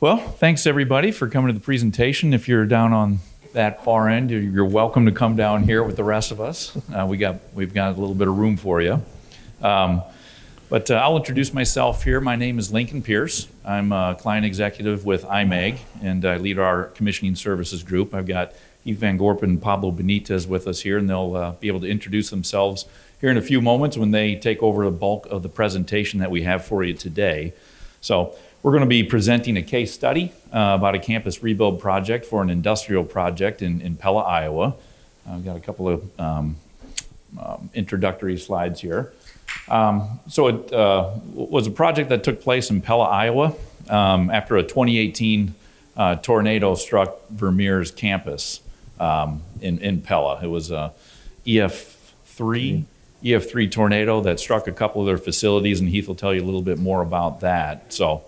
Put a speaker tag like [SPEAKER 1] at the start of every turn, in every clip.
[SPEAKER 1] Well, thanks everybody for coming to the presentation. If you're down on that far end, you're- welcome to come down here with the rest of us. Uh, we got we've got a little bit of room for you. Um, but uh, I'll introduce myself here. My name is Lincoln Pearce. I'm a client executive with IMEG, and I lead our commissioning services group. I've got Heath Van Gorp and Pablo Benitez with us here, and they'll uh, be able to introduce themselves here in a few moments when they take over the bulk of the presentation that we have for you today. So we're going to be presenting a case study uh, about a campus rebuild project for an industrial project in, in Pella, Iowa. I've got a couple of um, um, introductory slides here. Um, so it uh, was a project that took place in Pella, Iowa, um, after a 2018 uh, tornado struck Vermeer's campus um, in, in Pella. It was a EF3 EF3 tornado that struck a couple of their facilities, and Heath will tell you a little bit more about that. So,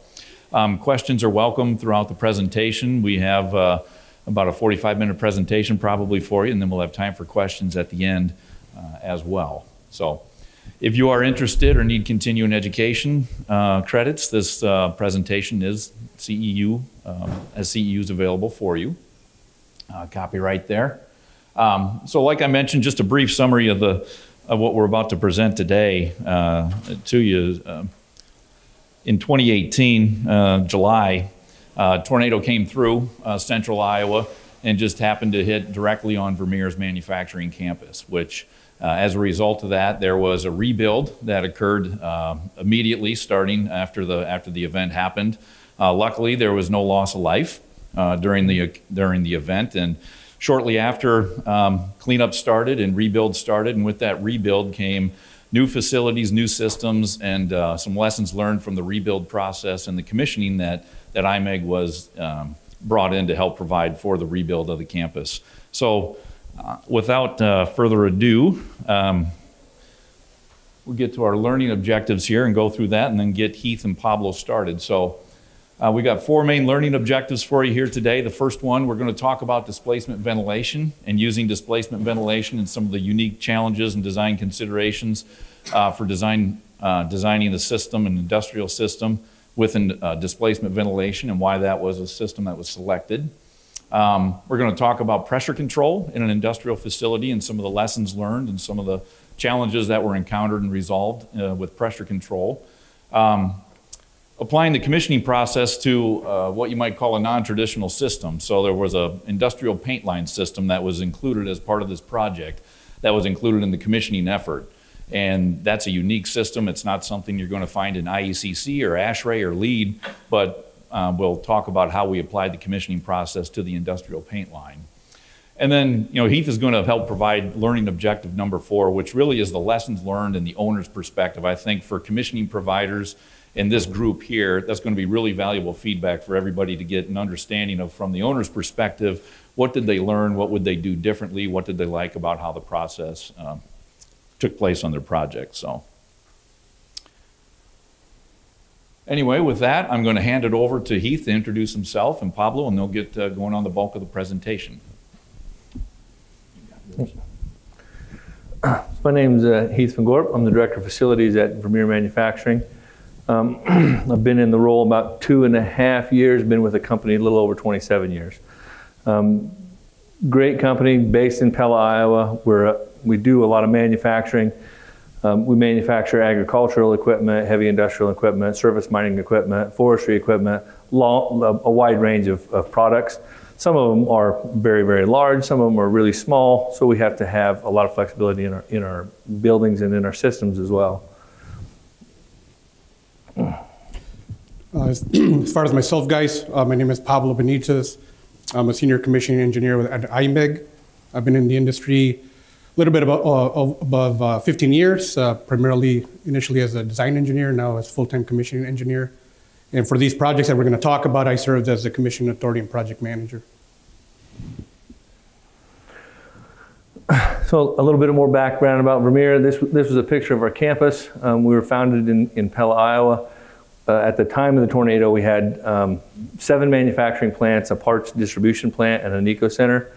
[SPEAKER 1] um, questions are welcome throughout the presentation. We have uh, about a 45 minute presentation probably for you, and then we'll have time for questions at the end uh, as well. So, if you are interested or need continuing education uh, credits, this uh, presentation is CEU, um, as CEUs available for you. Uh, copyright there. Um, so, like I mentioned, just a brief summary of the of what we're about to present today uh, to you. Uh, in 2018, uh, July, a tornado came through uh, central Iowa and just happened to hit directly on Vermeer's manufacturing campus, which uh, as a result of that, there was a rebuild that occurred uh, immediately starting after the, after the event happened. luckily, there was no loss of life during, the, during the event, and shortly after um, cleanup started and rebuild started, and with that rebuild came new facilities, new systems, and uh, some lessons learned from the rebuild process and the commissioning that, that IMEG was um, brought in to help provide for the rebuild of the campus. So uh, without uh, further ado, um, we'll get to our learning objectives here and go through that and then get Heath and Pablo started. So uh, we got four main learning objectives for you here today. The first one, we're going to talk about displacement ventilation and using displacement ventilation and some of the unique challenges and design considerations uh, for design, uh, designing the system, and industrial system with uh, displacement ventilation and why that was a system that was selected. Um, we're going to talk about pressure control in an industrial facility and some of the lessons learned and some of the challenges that were encountered and resolved uh, with pressure control. Um, applying the commissioning process to uh, what you might call a non-traditional system. So there was an industrial paint line system that was included as part of this project that was included in the commissioning effort. And that's a unique system. It's not something you're going to find in IECC or ASHRAE or LEED, but uh, we'll talk about how we applied the commissioning process to the industrial paint line. And then, you know, Heath is going to help provide learning objective number four, which really is the lessons learned in the owner's perspective. I think for commissioning providers, in this group here, that's going to be really valuable feedback for everybody to get an understanding of from the owner's perspective, what did they learn, what would they do differently, what did they like about how the process um, took place on their project. So anyway, with that, I'm going to hand it over to Heath to introduce himself and Pablo, and they'll get uh, going on the bulk of the presentation.
[SPEAKER 2] My name is uh, Heath Van Gorp. I'm the Director of Facilities at Vermeer Manufacturing. Um, I've been in the role about two and a half years, been with the company a little over 27 years. Um, great company based in Pella, Iowa, where uh, we do a lot of manufacturing. Um, we manufacture agricultural equipment, heavy industrial equipment, surface mining equipment, forestry equipment, long, a wide range of, of products. Some of them are very, very large. Some of them are really small. So we have to have a lot of flexibility in our, in our buildings and in our systems as well.
[SPEAKER 3] Uh, as, far as myself, guys, uh, my name is Pablo Benitez. I'm a senior commissioning engineer at IMEG. I've been in the industry a little bit about, uh, above uh, 15 years, uh, primarily initially as a design engineer, now as full-time commissioning engineer. And for these projects that we're going to talk about, I served as the commissioning authority and project manager.
[SPEAKER 2] So a little bit more background about Vermeer. This, this was a picture of our campus. Um, we were founded in, in Pella, Iowa. Uh, at the time of the tornado, we had um, seven manufacturing plants, a parts distribution plant, and an eco center.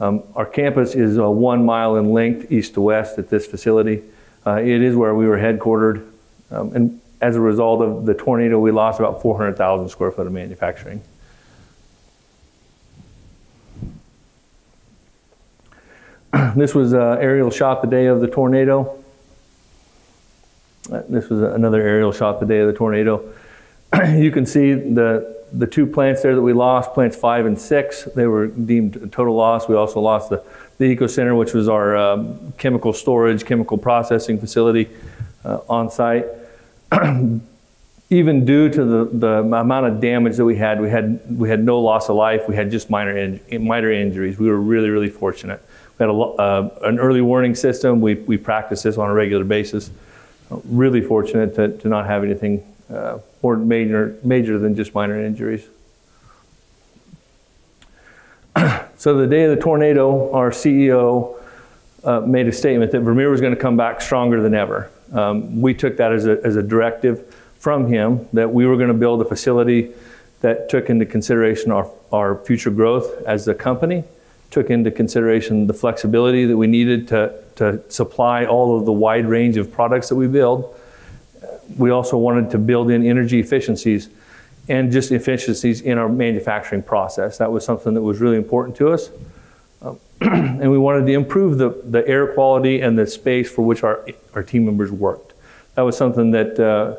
[SPEAKER 2] Um, our campus is uh, one mile in length, east to west, at this facility. Uh, it is where we were headquartered. Um, and as a result of the tornado, we lost about 400,000 square foot of manufacturing. This was an aerial shot the day of the tornado. Uh, This was another aerial shot the day of the tornado. You can see the, the two plants there that we lost, plants five and six, they were deemed a total loss. We also lost the, the Eco Center, which was our um, chemical storage, chemical processing facility uh, on site. Even due to the, the amount of damage that we had, we had, we had no loss of life. We had just minor, in, minor injuries. We were really, really fortunate. Had a, uh, an early warning system. We, we practice this on a regular basis. Really fortunate to, to not have anything uh, more major, major than just minor injuries. So the day of the tornado, our CEO uh, made a statement that Vermeer was going to come back stronger than ever. Um, we took that as a, as a directive from him that we were going to build a facility that took into consideration our, our future growth as a company, took into consideration the flexibility that we needed to, to supply all of the wide range of products that we build. We also wanted to build in energy efficiencies and just efficiencies in our manufacturing process. That was something that was really important to us. Um, and we wanted to improve the, the air quality and the space for which our, our team members worked. That was something that uh,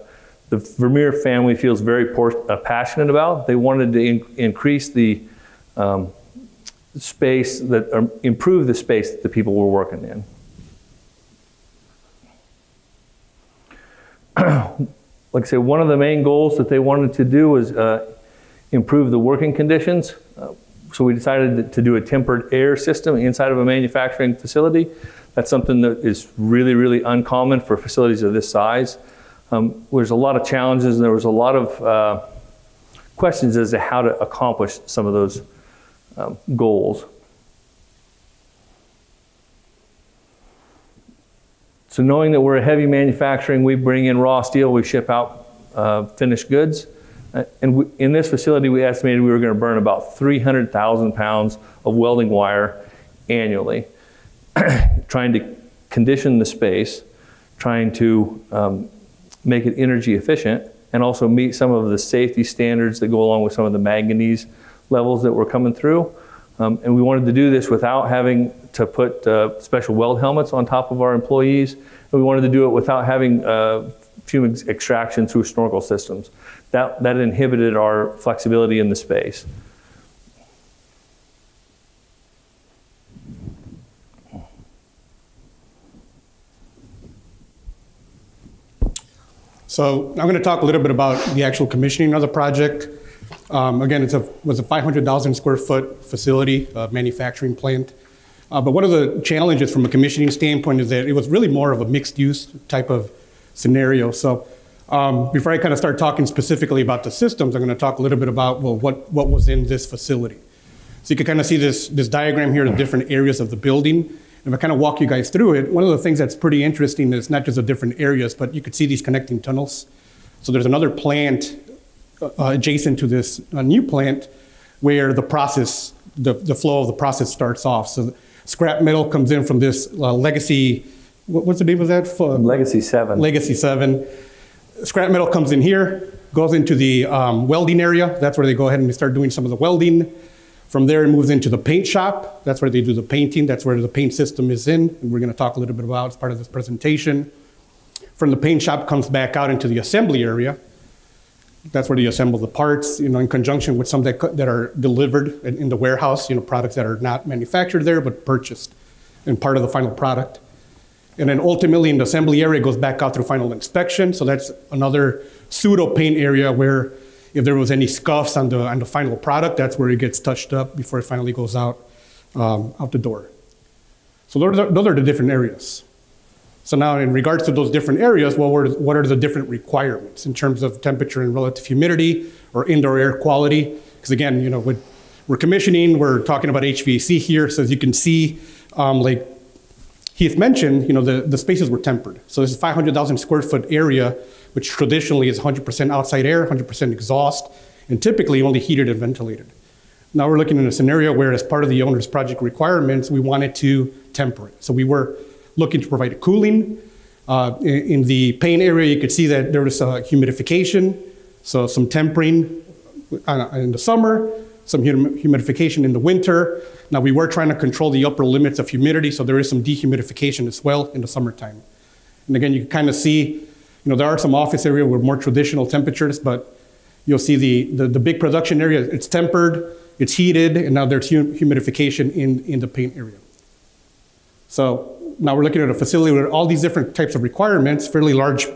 [SPEAKER 2] the Vermeer family feels very uh, passionate about. They wanted to in- increase the um, space that, or improve the space that the people were working in. like I said, one of the main goals that they wanted to do was uh, improve the working conditions. Uh, so we decided to do a tempered air system inside of a manufacturing facility. That's something that is really, really uncommon for facilities of this size. Um, there's a lot of challenges, and there was a lot of uh, questions as to how to accomplish some of those um, goals. So knowing that we're a heavy manufacturing, we bring in raw steel, we ship out uh, finished goods. Uh, and we, in this facility, we estimated we were going to burn about 300,000 pounds of welding wire annually, trying to condition the space, trying to um, make it energy efficient, and also meet some of the safety standards that go along with some of the manganese levels that were coming through. Um, and we wanted to do this without having to put uh, special weld helmets on top of our employees. And we wanted to do it without having uh, fume ex- extraction through snorkel systems. That, that inhibited our flexibility in the space.
[SPEAKER 3] So I'm going to talk a little bit about the actual commissioning of the project. Um, again, it a was a 500,000 square foot facility, uh, manufacturing plant. Uh, but one of the challenges from a commissioning standpoint is that it was really more of a mixed use type of scenario. So um, before I kind of start talking specifically about the systems, I'm going to talk a little bit about well what what was in this facility. So you can kind of see this this diagram here, the different areas of the building. And if I kind of walk you guys through it, one of the things that's pretty interesting is not just the different areas, but you could see these connecting tunnels. So there's another plant adjacent to this uh, new plant where the process, the, the flow of the process starts off. So scrap metal comes in from this uh, legacy, what, what's the name of that?
[SPEAKER 2] Legacy 7.
[SPEAKER 3] Legacy 7. Scrap metal comes in here, goes into the um, welding area. That's where they go ahead and they start doing some of the welding. From there, it moves into the paint shop. That's where they do the painting. That's where the paint system is in. And we're going to talk a little bit about as part of this presentation. From the paint shop comes back out into the assembly area. That's where they assemble the parts, you know, in conjunction with some that, that are delivered in, in the warehouse, you know, products that are not manufactured there but purchased and part of the final product. And then ultimately in the assembly area, goes back out through final inspection. So that's another pseudo paint area where if there was any scuffs on the, on the final product, that's where it gets touched up before it finally goes out, um, out the door. So those are, those are the different areas. So now in regards to those different areas, what, were, what are the different requirements in terms of temperature and relative humidity or indoor air quality? Because again, you know, we're commissioning, we're talking about HVAC here. So as you can see, um, like Heath mentioned, you know, the, the spaces were tempered. So this is 500,000 square foot area, which traditionally is 100% outside air, 100% exhaust, and typically only heated and ventilated. Now we're looking at a scenario where, as part of the owner's project requirements, we wanted to temper it. So we were looking to provide cooling, Uh, in, the paint area, you could see that there was uh, humidification, so some tempering uh, in the summer, some humidification in the winter. Now, we were trying to control the upper limits of humidity, so there is some dehumidification as well in the summertime. And again, you can kind of see, you know, there are some office area with more traditional temperatures, but you'll see the, the, the big production area, it's tempered, it's heated, and now there's humidification in, in the paint area. So now we're looking at a facility with all these different types of requirements, fairly large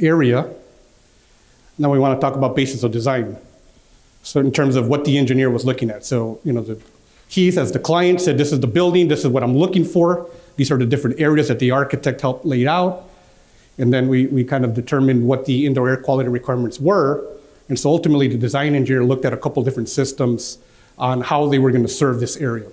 [SPEAKER 3] area. Now we want to talk about basis of design. So in terms of what the engineer was looking at. So, you know, the, Heath as the client said, this is the building, this is what I'm looking for. These are the different areas that the architect helped lay out. And then we, we kind of determined what the indoor air quality requirements were. And so ultimately the design engineer looked at a couple different systems on how they were going to serve this area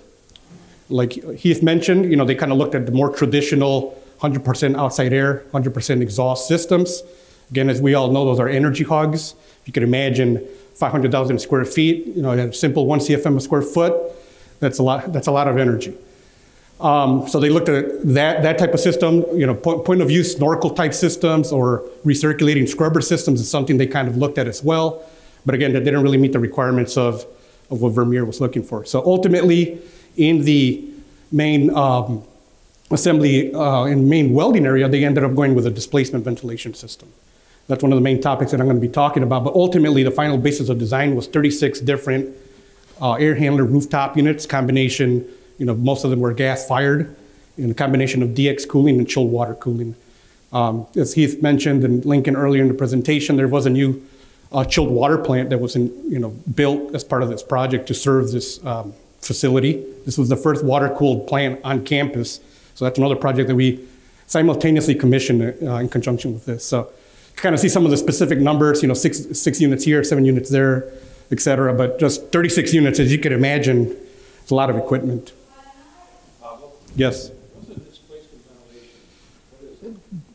[SPEAKER 3] like Heath mentioned, you know, they kind of looked at the more traditional 100% outside air, 100% exhaust systems. Again, as we all know, those are energy hogs. If you could imagine 500,000 square feet, you know, a simple one CFM a square foot, that's a lot, that's a lot of energy. Um, so they looked at that, that type of system, you know, point, point of view snorkel type systems or recirculating scrubber systems is something they kind of looked at as well. But again, that didn't really meet the requirements of, of what Vermeer was looking for. So ultimately, in the main um, assembly uh, in main welding area, they ended up going with a displacement ventilation system. That's one of the main topics that I'm going to be talking about. But ultimately, the final basis of design was 36 different uh, air handler rooftop units, combination, you know, most of them were gas fired, in a combination of DX cooling and chilled water cooling. Um, as Heath mentioned and Lincoln earlier in the presentation, there was a new uh, chilled water plant that was in, you know, built as part of this project to serve this um, facility. This was the first water-cooled plant on campus. So that's another project that we simultaneously commissioned uh, in conjunction with this. So kind of see some of the specific numbers, you know, six, six units here, seven units there, et cetera. But just 36 units, as you can imagine, it's a lot of equipment. Yes.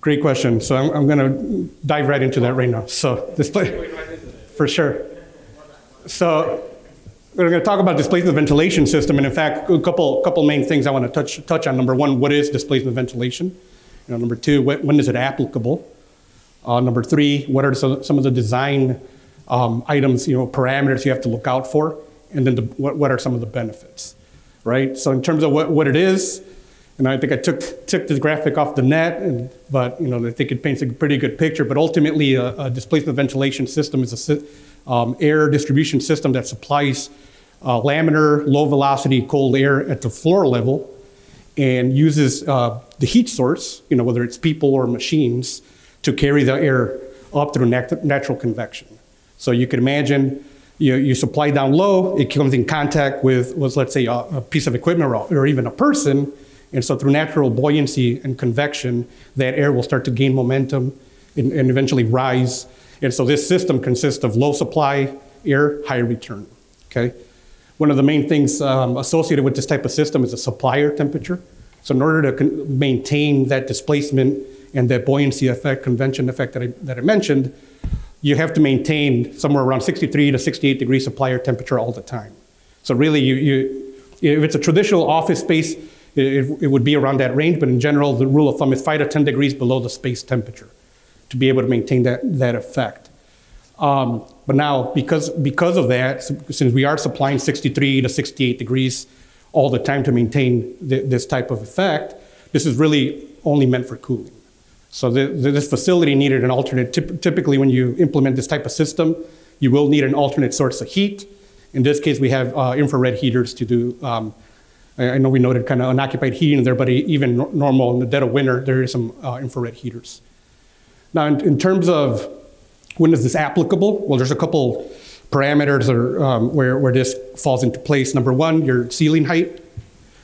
[SPEAKER 3] Great question. So I'm, I'm going to dive right into that right now. So display, for sure. So we're going to talk about displacement ventilation system, and in fact, a couple couple main things I want to touch touch on. Number one, what is displacement ventilation? You know, number two, when, when is it applicable? Uh, number three, what are some, some of the design um, items, you know, parameters you have to look out for? And then the, what, what are some of the benefits, right? So in terms of what, what it is, and I think I took took this graphic off the net, and, but you know I think it paints a pretty good picture. But ultimately, a, a displacement ventilation system is a um, air distribution system that supplies uh, laminar, low velocity cold air at the floor level and uses uh, the heat source, you know, whether it's people or machines, to carry the air up through nat- natural convection. So you can imagine you, you supply down low, it comes in contact with, with let's say, a, a piece of equipment or, or even a person. And so through natural buoyancy and convection, that air will start to gain momentum and, and eventually rise. And so this system consists of low supply air, high return. Okay? One of the main things um, associated with this type of system is the supplier temperature. So in order to maintain that displacement and that buoyancy effect, convention effect that I, that I mentioned, you have to maintain somewhere around 63 to 68 degree supplier temperature all the time. So really, you, you, if it's a traditional office space, it, it, would be around that range, but in general, the rule of thumb is 5 to 10 degrees below the space temperature to be able to maintain that, that effect. Um, but now, because, because of that, since we are supplying 63 to 68 degrees all the time to maintain th- this type of effect, this is really only meant for cooling. So the, the, this facility needed an alternate. Typ- typically, when you implement this type of system, you will need an alternate source of heat. In this case, we have uh, infrared heaters to do. Um, I, I know we noted kind of unoccupied heating there, but even normal in the dead of winter, there is some uh, infrared heaters. Now, in, in terms of when is this applicable? Well, there's a couple parameters or, um, where, where this falls into place. Number one, your ceiling height.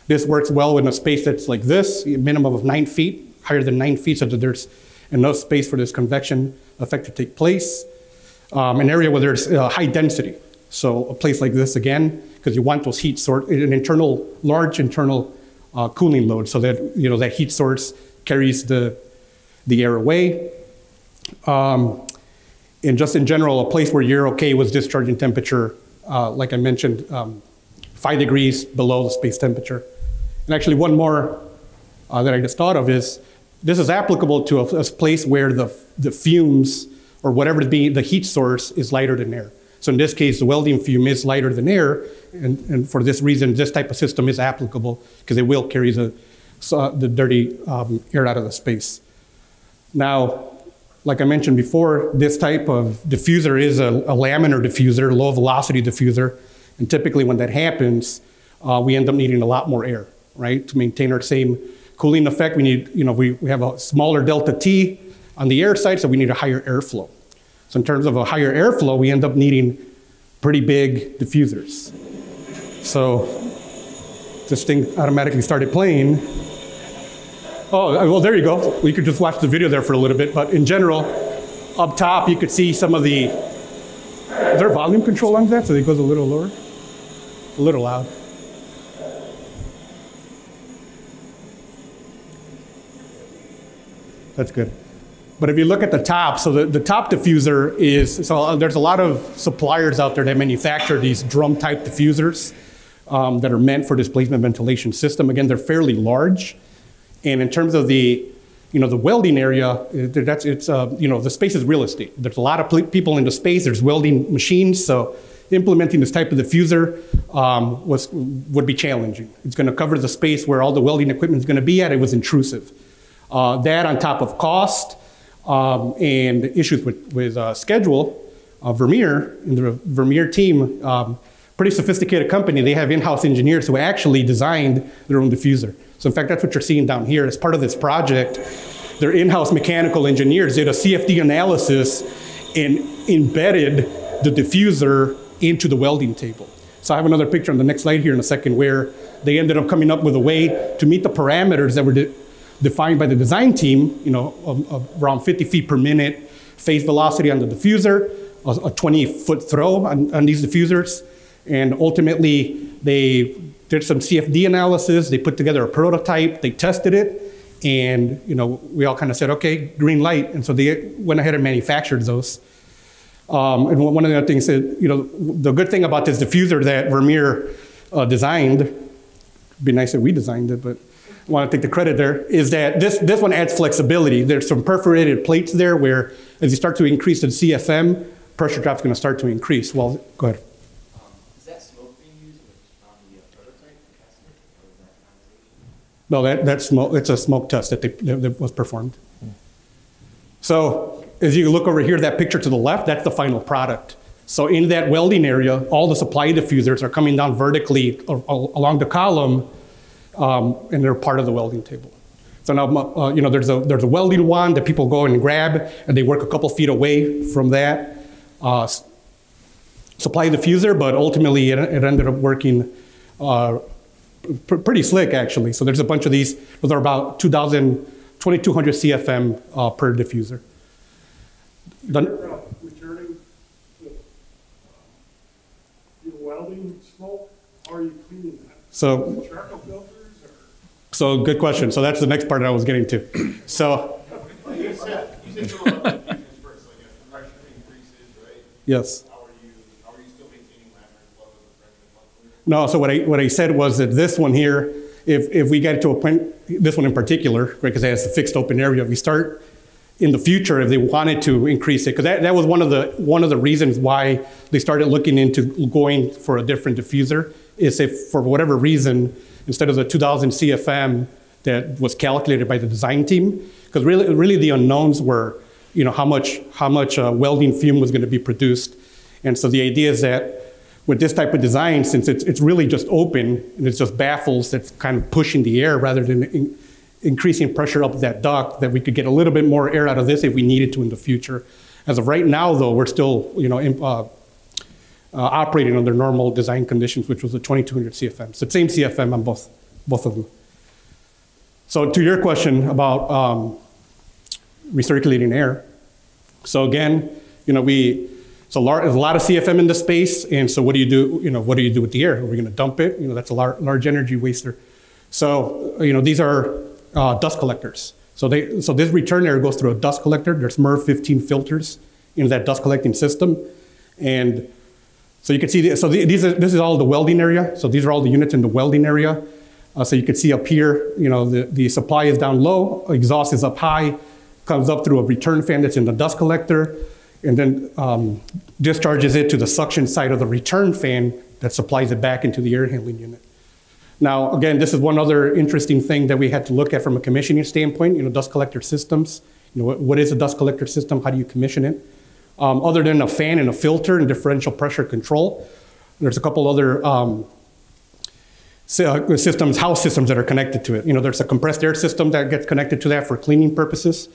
[SPEAKER 3] This works well in a space that's like this, a minimum of nine feet, higher than nine feet, so that there's enough space for this convection effect to take place. Um, an area where there's uh, high density. So a place like this again, because you want those heat source, an internal, large internal uh, cooling load, so that you know that heat source carries the the air away. Um, and just in general, a place where you're okay with discharging temperature, uh, like I mentioned, um, five degrees below the space temperature. And actually, one more uh, that I just thought of is this is applicable to a, a place where the, the fumes or whatever being, the heat source is lighter than air. So in this case, the welding fume is lighter than air, and, and for this reason, this type of system is applicable because it will carry the, the dirty um, air out of the space. Now, like I mentioned before, this type of diffuser is a, a laminar diffuser, low velocity diffuser, and typically when that happens, uh, we end up needing a lot more air, right? To maintain our same cooling effect, we need, you know, we, we have a smaller delta T on the air side, so we need a higher airflow. So in terms of a higher airflow, we end up needing pretty big diffusers. So this thing automatically started playing. Oh, well, there you go. We could just watch the video there for a little bit, but in general, up top, you could see some of the, is there volume control on that? So it goes a little lower? A little loud. That's good. But if you look at the top, so the, the top diffuser is, so uh, there's a lot of suppliers out there that manufacture these drum type diffusers um, that are meant for displacement ventilation system. Again, they're fairly large. And in terms of the, you know, the welding area, that's, it's, uh, you know, the space is real estate. There's a lot of people in the space, there's welding machines, so implementing this type of diffuser um, was, would be challenging. It's gonna cover the space where all the welding equipment is gonna be at, it was intrusive. Uh, that on top of cost um, and issues with, with uh, schedule, uh, Vermeer and the Vermeer team, um, pretty sophisticated company, they have in-house engineers who actually designed their own diffuser. So in fact, that's what you're seeing down here. As part of this project, their in-house mechanical engineers did a CFD analysis and embedded the diffuser into the welding table. So I have another picture on the next slide here in a second where they ended up coming up with a way to meet the parameters that were de- defined by the design team, you know, of, of around 50 feet per minute face velocity on the diffuser, a, a 20 foot throw on, on these diffusers. And ultimately, they did some CFD analysis. They put together a prototype. They tested it, and you know, we all kind of said, "Okay, green light." And so they went ahead and manufactured those. Um, and one of the other things that you know, the good thing about this diffuser that Vermeer uh, designed, be nice if we designed it, but I want to take the credit there, is that this, this one adds flexibility. There's some perforated plates there where as you start to increase the CFM, pressure drop's going to start to increase. Well, go ahead.
[SPEAKER 4] Um, is that smoke being used with, on the uh, prototype for testing, or is
[SPEAKER 3] No, that, that's it's a smoke test that, they, that was performed. So as you look over here, that picture to the left, that's the final product. So in that welding area, all the supply diffusers are coming down vertically along the column, um, and they're part of the welding table. So now, uh, you know, there's a, there's a welding wand that people go and grab, and they work a couple feet away from that uh, supply diffuser, but ultimately it, it ended up working uh, pr- pretty slick, actually. So there's a bunch of these. Those are about 2,000, 2,200 CFM uh, per diffuser. The-
[SPEAKER 5] uh, returning the, your welding smoke, how are you cleaning that?
[SPEAKER 3] so
[SPEAKER 5] Charcoal filters or?
[SPEAKER 3] So good question. So that's the next part I was getting to. So
[SPEAKER 6] You
[SPEAKER 3] No. So what I what I said was that this one here, if if we get to a point, this one in particular, right, because it has a fixed open area, if we start in the future if they wanted to increase it, because that, that was one of the one of the reasons why they started looking into going for a different diffuser. Is if for whatever reason, instead of the 2,000 CFM that was calculated by the design team, because really really the unknowns were, you know, how much how much uh, welding fume was going to be produced, and so the idea is that with this type of design, since it's, it's really just open and it's just baffles that's kind of pushing the air rather than in, increasing pressure up that duct, that we could get a little bit more air out of this if we needed to in the future. As of right now, though, we're still you know uh, uh, operating under normal design conditions, which was a 2200 CFM. So same CFM on both both of them. So to your question about um, recirculating air, so again, you know, we, so there's a lot of CFM in the space, and so what do you do, you know, what do you do with the air? Are we gonna dump it? You know, that's a lar- large energy waster. So, you know, these are uh, dust collectors. So they, so this return air goes through a dust collector. There's MERV 15 filters in that dust collecting system. And so you can see, the, so the, these are, this is all the welding area. So these are all the units in the welding area. Uh, so you can see up here, you know, the, the supply is down low, exhaust is up high, comes up through a return fan that's in the dust collector, and then um, discharges it to the suction side of the return fan that supplies it back into the air handling unit. Now, again, this is one other interesting thing that we had to look at from a commissioning standpoint, you know, dust collector systems. You know, what, what is a dust collector system? How do you commission it? Um, other than a fan and a filter and differential pressure control, there's a couple other um, uh, systems, house systems that are connected to it. You know, there's a compressed air system that gets connected to that for cleaning purposes.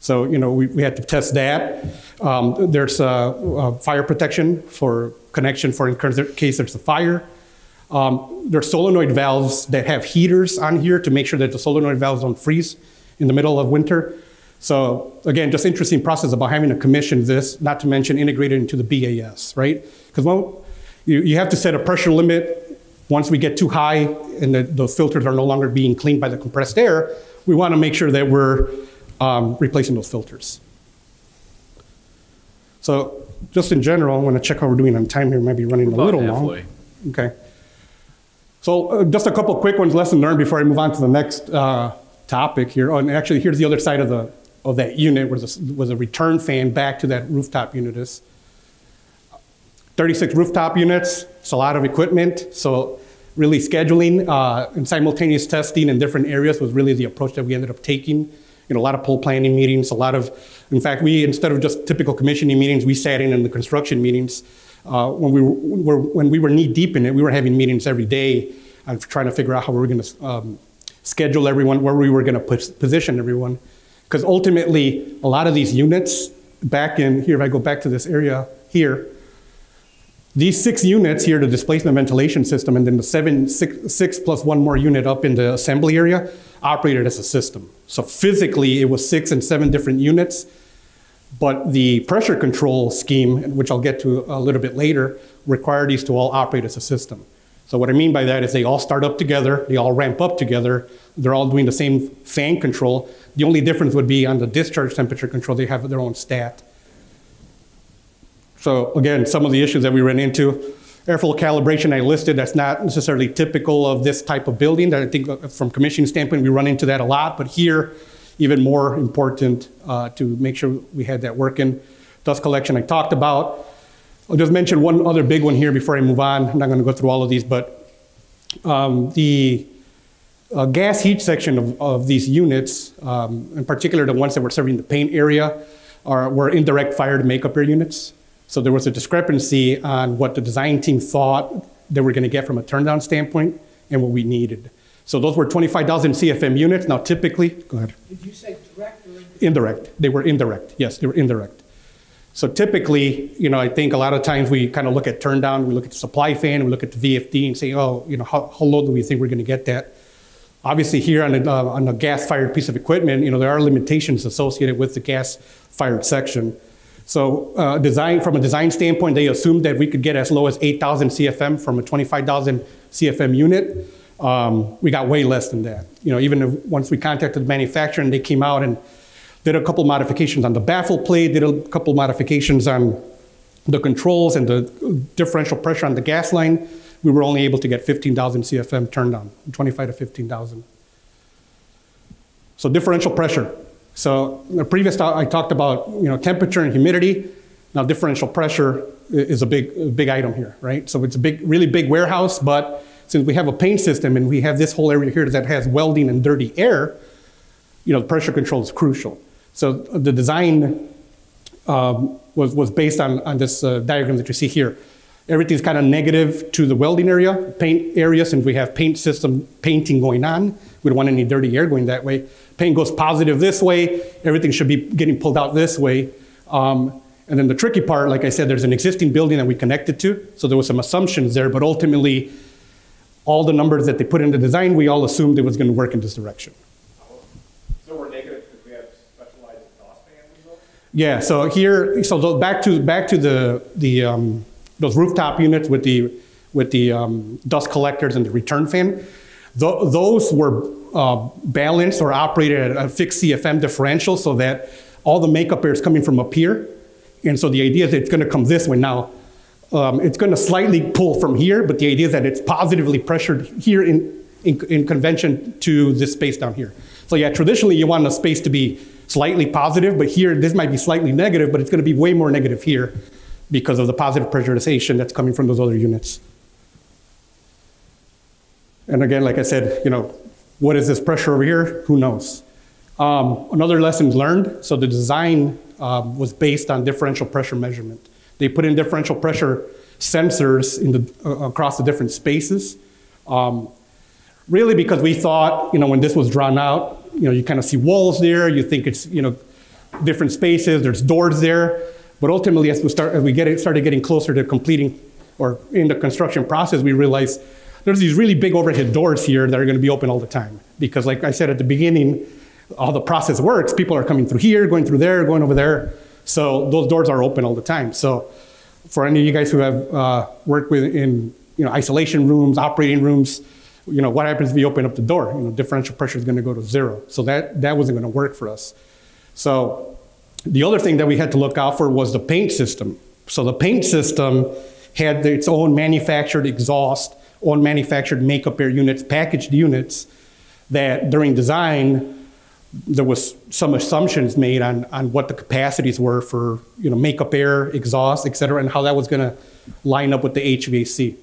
[SPEAKER 3] So, you know, we, we had to test that. Um, there's uh, uh, fire protection for connection for in case there's a fire. Um, there's solenoid valves that have heaters on here to make sure that the solenoid valves don't freeze in the middle of winter. So again, just interesting process about having to commission this, not to mention integrate it into the BAS, right? Because you, you have to set a pressure limit. Once we get too high and the, those filters are no longer being cleaned by the compressed air, we want to make sure that we're um, replacing those filters. So just in general, I want to check how we're doing on time here. Might be running a little
[SPEAKER 1] halfway.
[SPEAKER 3] long. Okay. So uh, just a couple quick ones, lesson learned before I move on to the next uh, topic here. Oh, and actually, here's the other side of the of that unit, where the was a return fan back to that rooftop unit is. 36 rooftop units. It's a lot of equipment. So really scheduling uh, and simultaneous testing in different areas was really the approach that we ended up taking. You know, a lot of pull planning meetings, a lot of, in fact, we instead of just typical commissioning meetings, we sat in in the construction meetings. Uh, when we were when we were knee deep in it, we were having meetings every day, uh, trying to figure out how we were going to um, schedule everyone, where we were going to position everyone, because ultimately a lot of these units back in here, if I go back to this area here, these six units here, the displacement ventilation system, and then the seven, six, six plus one more unit up in the assembly area, operated as a system. So physically, it was six and seven different units, but the pressure control scheme, which I'll get to a little bit later, required these to all operate as a system. So what I mean by that is they all start up together, they all ramp up together, they're all doing the same fan control. The only difference would be on the discharge temperature control, they have their own stat. So again, some of the issues that we ran into, airflow calibration I listed, that's not necessarily typical of this type of building. That I think uh, from commissioning standpoint, we run into that a lot, but here, even more important uh, to make sure we had that working. Dust collection I talked about. I'll just mention one other big one here before I move on. I'm not gonna go through all of these, but um, the uh, gas heat section of, of these units, um, in particular the ones that were serving the paint area, are, were indirect fired makeup air units. So there was a discrepancy on what the design team thought they were going to get from a turndown standpoint and what we needed. So those were 25,000 CFM units. Now typically, go ahead.
[SPEAKER 7] Did you say direct or indirect?
[SPEAKER 3] Indirect. They were indirect. Yes, they were indirect. So typically, you know, I think a lot of times we kind of look at turndown, we look at the supply fan, we look at the VFD and say, oh, you know, how, how low do we think we're going to get that? Obviously, here on a, uh, on a gas-fired piece of equipment, you know, there are limitations associated with the gas-fired section. So uh, design, from a design standpoint, they assumed that we could get as low as 8,000 CFM from a 25,000 CFM unit. Um, we got way less than that. You know, even if, once we contacted the manufacturer and they came out and did a couple modifications on the baffle plate, did a couple modifications on the controls and the differential pressure on the gas line, we were only able to get 15,000 CFM turned on, 25 to 15,000. So differential pressure. So the previous talk, I talked about you know temperature and humidity. Now differential pressure is a big big item here, right? So it's a big, really big warehouse, but since we have a paint system and we have this whole area here that has welding and dirty air, you know, pressure control is crucial. So the design um, was, was based on, on this uh, diagram that you see here. Everything's kind of negative to the welding area, paint area, since we have paint system painting going on. We don't want any dirty air going that way. Paint goes positive this way, everything should be getting pulled out this way. Um, and then the tricky part, like I said, there's an existing building that we connected to, so there was some assumptions there, but ultimately, all the numbers that they put in the design, we all assumed it was going to work in this direction.
[SPEAKER 6] So we're negative because we have specialized exhaust fans?
[SPEAKER 3] Yeah, so here, so the- back to, back to the, the, um, those rooftop units with the, with the um, dust collectors and the return fan, tho- those were uh, balanced or operated at a fixed CFM differential so that all the makeup air is coming from up here. And so the idea is it's gonna come this way. Now, um, it's gonna slightly pull from here, but the idea is that it's positively pressured here in, in, in convention to this space down here. So yeah, traditionally you want a space to be slightly positive, but here this might be slightly negative, but it's going to be way more negative here because of the positive pressurization that's coming from those other units. And again, like I said, you know, what is this pressure over here? Who knows? Um, another lesson learned. So the design um, was based on differential pressure measurement. They put in differential pressure sensors in the, uh, across the different spaces. Um, really because we thought, you know, when this was drawn out, you know, you kind of see walls there, you think it's, you know, different spaces, there's doors there. But ultimately, as we, start, as we get it, started getting closer to completing or in the construction process, we realized there's these really big overhead doors here that are going to be open all the time. Because, like I said at the beginning, how the process works, people are coming through here, going through there, going over there. So those doors are open all the time. So for any of you guys who have uh, worked with in you know isolation rooms, operating rooms, you know what happens if you open up the door? You know differential pressure is going to go to zero. So that that wasn't going to work for us. So the other thing that we had to look out for was the paint system. So the paint system had its own manufactured exhaust, own manufactured makeup air units, packaged units that during design there was some assumptions made on, on what the capacities were for you know makeup air, exhaust, et cetera, and how that was going to line up with the HVAC.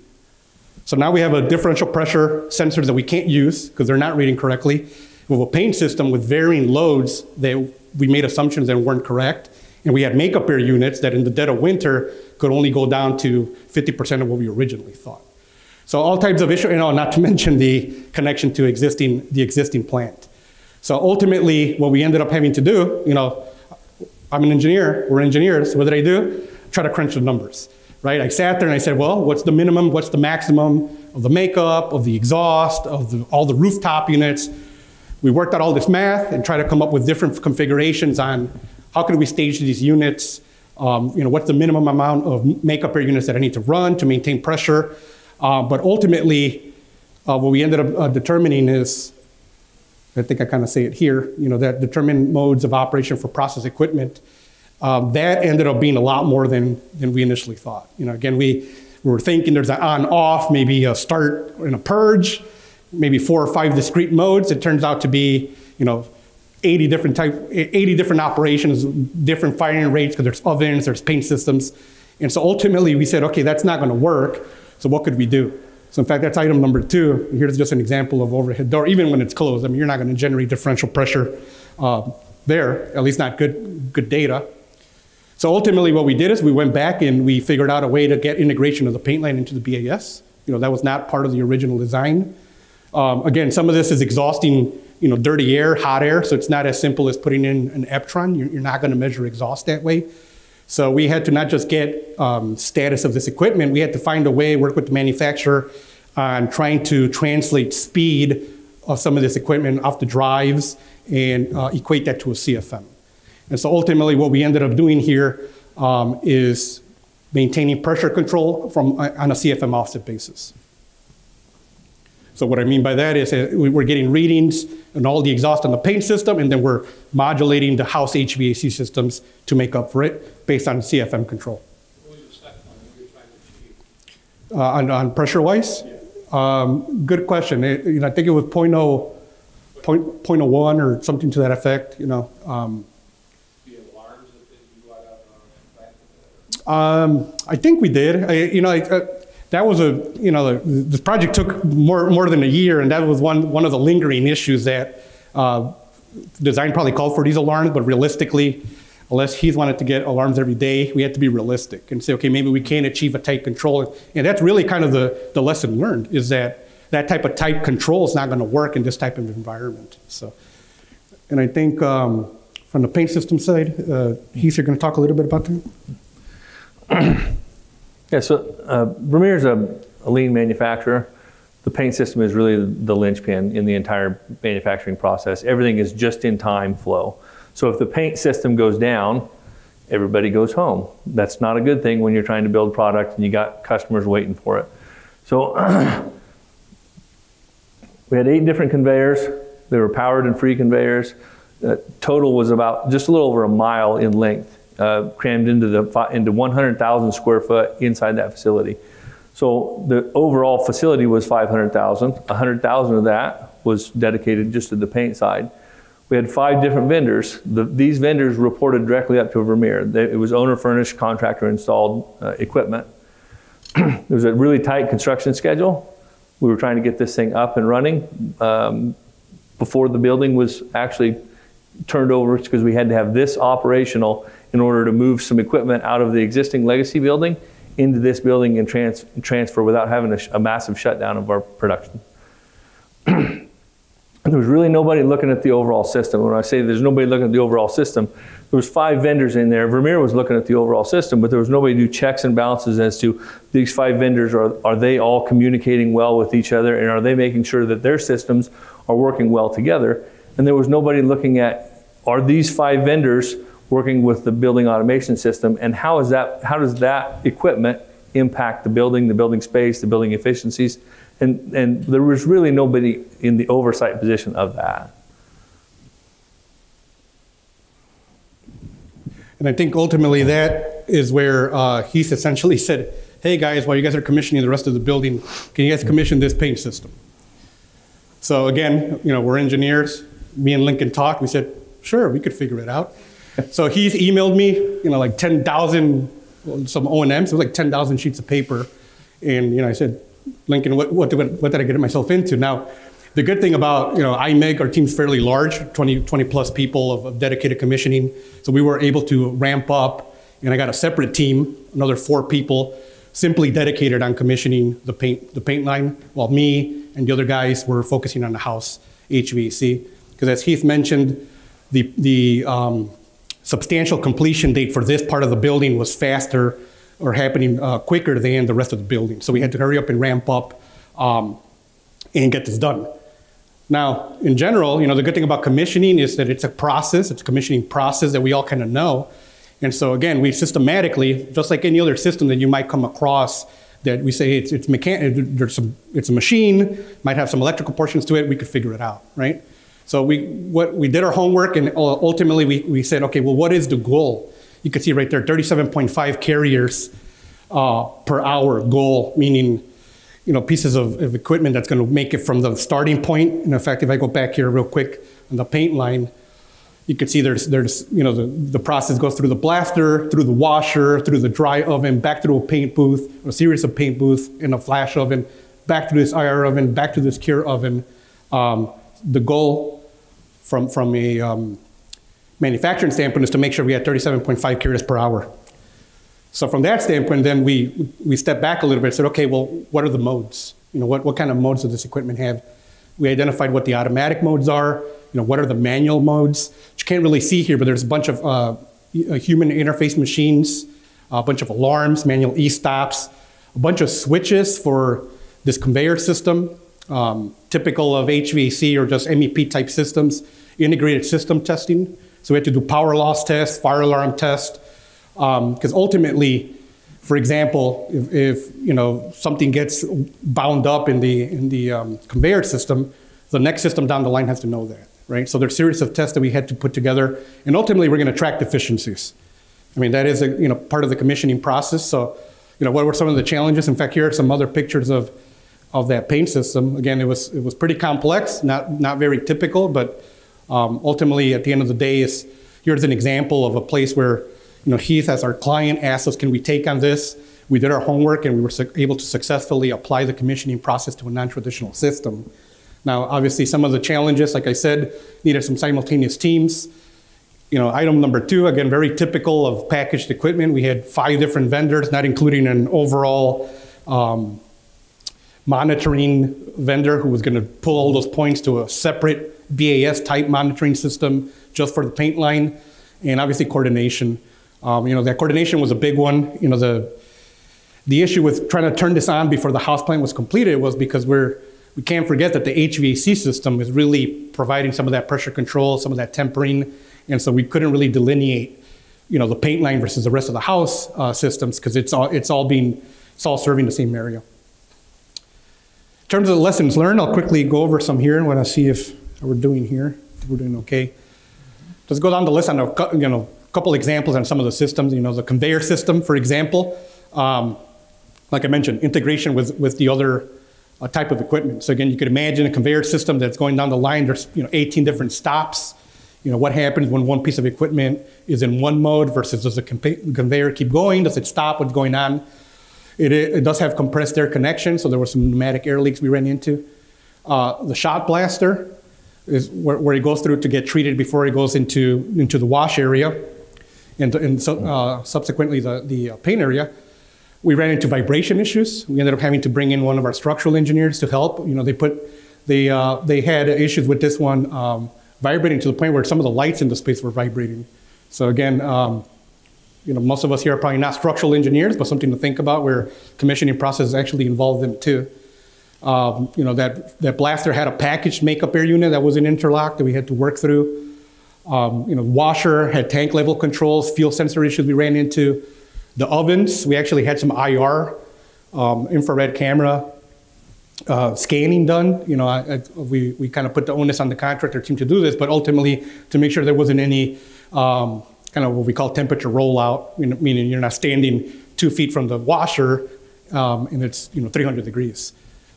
[SPEAKER 3] So now we have a differential pressure sensor that we can't use because they're not reading correctly. We have a paint system with varying loads that we made assumptions that weren't correct. And we had makeup air units that in the dead of winter could only go down to 50% of what we originally thought. So all types of issues, you know, not to mention the connection to existing, the existing plant. So ultimately, what we ended up having to do, you know, I'm an engineer, we're engineers, what did I do? Try to crunch the numbers, right? I sat there and I said, well, what's the minimum, what's the maximum of the makeup, of the exhaust, of the, all the rooftop units? We worked out all this math and tried to come up with different configurations on how can we stage these units, um, you know, what's the minimum amount of makeup air units that I need to run to maintain pressure. Uh, but ultimately, uh, what we ended up uh, determining is I think I kind of say it here, you know, that determine modes of operation for process equipment. Um, that ended up being a lot more than, than we initially thought. You know, again, we, we were thinking there's an on off, maybe a start and a purge, maybe four or five discrete modes. It turns out to be, you know, 80 different type, 80 different operations, different firing rates because there's ovens, there's paint systems. And so ultimately we said, okay, that's not going to work. So what could we do? So in fact, that's item number two. Here's just an example of overhead door. Even when it's closed, I mean, you're not going to generate differential pressure uh, there, at least not good, good data. So ultimately what we did is we went back and we figured out a way to get integration of the paint line into the BAS. You know, that was not part of the original design. Um, again, some of this is exhausting, you know, dirty air, hot air, so it's not as simple as putting in an Ebtron. You're, you're not going to measure exhaust that way. So we had to not just get um, status of this equipment, we had to find a way, work with the manufacturer on trying to translate speed of some of this equipment off the drives and uh, equate that to a CFM. And so ultimately what we ended up doing here um, is maintaining pressure control from, uh, on a CFM offset basis. So what I mean by that is uh, we're getting readings on all the exhaust on the paint system, and then we're modulating the house HVAC systems to make up for it based on CFM control. Uh, on, on pressure wise? Um, good question. It, you know, I think it was 0.0, point, 0.01 or something to that effect, you know. Um, um, I think we did. I, you know, I, uh, that was a, you know, the, the, project took more, more than a year, and that was one, one of the lingering issues that uh, design probably called for these alarms, but realistically, unless he's wanted to get alarms every day, we had to be realistic and say, okay, maybe we can't achieve a tight control. And that's really kind of the, the lesson learned is that that type of tight control is not going to work in this type of environment. So, and I think um, from the paint system side, uh, Heath, you're going to talk a little bit about that?
[SPEAKER 2] Yeah, so uh, Vermeer is a, a, lean manufacturer. The paint system is really the linchpin in the entire manufacturing process. Everything is just in time flow. So if the paint system goes down, everybody goes home. That's not a good thing when you're trying to build product and you got customers waiting for it. So we had eight different conveyors. They were powered and free conveyors. Uh, total was about just a little over a mile in length uh, crammed into the into 100,000 square foot inside that facility. So the overall facility was 500,000. 100,000 of that was dedicated just to the paint side. We had five different vendors. The, these vendors reported directly up to Vermeer. They, it was owner furnished, contractor installed uh, equipment. it was a really tight construction schedule. We were trying to get this thing up and running um, before the building was actually turned over because we had to have this operational in order to move some equipment out of the existing legacy building into this building and trans- transfer without having a, a massive shutdown of our production. there was really nobody looking at the overall system. When I say there's nobody looking at the overall system, there was five vendors in there. Vermeer was looking at the overall system, but there was nobody to do checks and balances as to these five vendors are are they all communicating well with each other and are they making sure that their systems are working well together? And there was nobody looking at are these five vendors working with the building automation system and how is that how does that equipment impact the building, the building space, the building efficiencies? And and there was really nobody in the oversight position of that.
[SPEAKER 3] And I think ultimately that is where uh, Heath essentially said, hey guys, while you guys are commissioning the rest of the building, can you guys commission this paint system? So again, you know, we're engineers. Me and Lincoln talked. We said, sure, we could figure it out. So Heath emailed me, you know, like 10,000, some O&Ms. It was like 10,000 sheets of paper. And, you know, I said, Lincoln, what, what, did, what did I get myself into? Now, the good thing about, you know, IMEG, our team's fairly large, 20, 20 plus people of, of dedicated commissioning. So we were able to ramp up, and I got a separate team, another four people, simply dedicated on commissioning the paint, the paint line, while me and the other guys were focusing on the house HVAC. Because as Heath mentioned, the, the um, substantial completion date for this part of the building was faster or happening uh, quicker than the rest of the building. So we had to hurry up and ramp up um, and get this done. Now, in general, you know, the good thing about commissioning is that it's a process, it's a commissioning process that we all kind of know. And so again, we systematically, just like any other system that you might come across, that we say it's, it's mechan- there's some, it's a machine, might have some electrical portions to it, we could figure it out, right? So we, what, we did our homework and ultimately we, we said, okay, well, what is the goal? You can see right there, 37.5 carriers uh, per hour goal, meaning you know, pieces of, of equipment that's going to make it from the starting point. And in fact, if I go back here real quick on the paint line, you can see there's, there's you know, the, the process goes through the blaster, through the washer, through the dry oven, back through a paint booth, a series of paint booths in a flash oven, back to this IR oven, back to this cure oven. Um, the goal from, from a um, manufacturing standpoint is to make sure we had 37.5 carriers per hour. So from that standpoint, then we, we stepped back a little bit and said, okay, well, what are the modes? You know, what, what kind of modes does this equipment have? We identified what the automatic modes are, you know, what are the manual modes? Which you can't really see here, but there's a bunch of uh, human interface machines, a bunch of alarms, manual e-stops, a bunch of switches for this conveyor system, um, typical of HVAC or just MEP type systems, integrated system testing. So we had to do power loss test, fire alarm test, because um, ultimately, for example, if, if, you know something gets bound up in the in the um, conveyor system, the next system down the line has to know that, right? So there's a series of tests that we had to put together, and ultimately we're going to track deficiencies. I mean that is a you know part of the commissioning process. So you know what were some of the challenges? In fact, here are some other pictures of of that paint system. Again, it was it was pretty complex, not not very typical, but um, ultimately at the end of the day, is here's an example of a place where you know, Heath, as our client, asked us, can we take on this? We did our homework and we were su- able to successfully apply the commissioning process to a non-traditional system. Now, obviously, some of the challenges, like I said, needed some simultaneous teams. You know, item number two, again, very typical of packaged equipment. We had five different vendors, not including an overall um, monitoring vendor who was going to pull all those points to a separate BAS type monitoring system just for the paint line, and obviously coordination. Um, you know, that coordination was a big one. You know, the the issue with trying to turn this on before the house plan was completed was because we're we can't forget that the HVAC system is really providing some of that pressure control, some of that tempering, and so we couldn't really delineate, you know, the paint line versus the rest of the house uh, systems because it's all it's all being it's all serving the same area. In terms of the lessons learned, I'll quickly go over some here and want to see if we're doing here. We're doing okay. Let's go down the list on a you know couple examples on some of the systems. You know, the conveyor system, for example. Um, like I mentioned, integration with, with the other uh, type of equipment. So again, you could imagine a conveyor system that's going down the line. There's you know 18 different stops. You know what happens when one piece of equipment is in one mode versus does the conveyor keep going? Does it stop? What's going on? It, it does have compressed air connection, so there were some pneumatic air leaks we ran into. Uh, the shot blaster is where, where it goes through to get treated before it goes into into the wash area, and, and so, uh, subsequently the the uh, paint area. We ran into vibration issues. We ended up having to bring in one of our structural engineers to help. You know, they put they uh, they had issues with this one um, vibrating to the point where some of the lights in the space were vibrating. So again. Um, you know, most of us here are probably not structural engineers, but something to think about where commissioning process actually involved them too. Um, you know, that, that blaster had a packaged makeup air unit that was an interlock that we had to work through. Um, you know, washer had tank level controls, fuel sensor issues we ran into. The ovens, we actually had some IR, um, infrared camera uh, scanning done. You know, I, I, we, we kind of put the onus on the contractor team to do this, but ultimately to make sure there wasn't any um, kind of what we call temperature rollout, meaning you're not standing two feet from the washer um, and it's you know 300 degrees.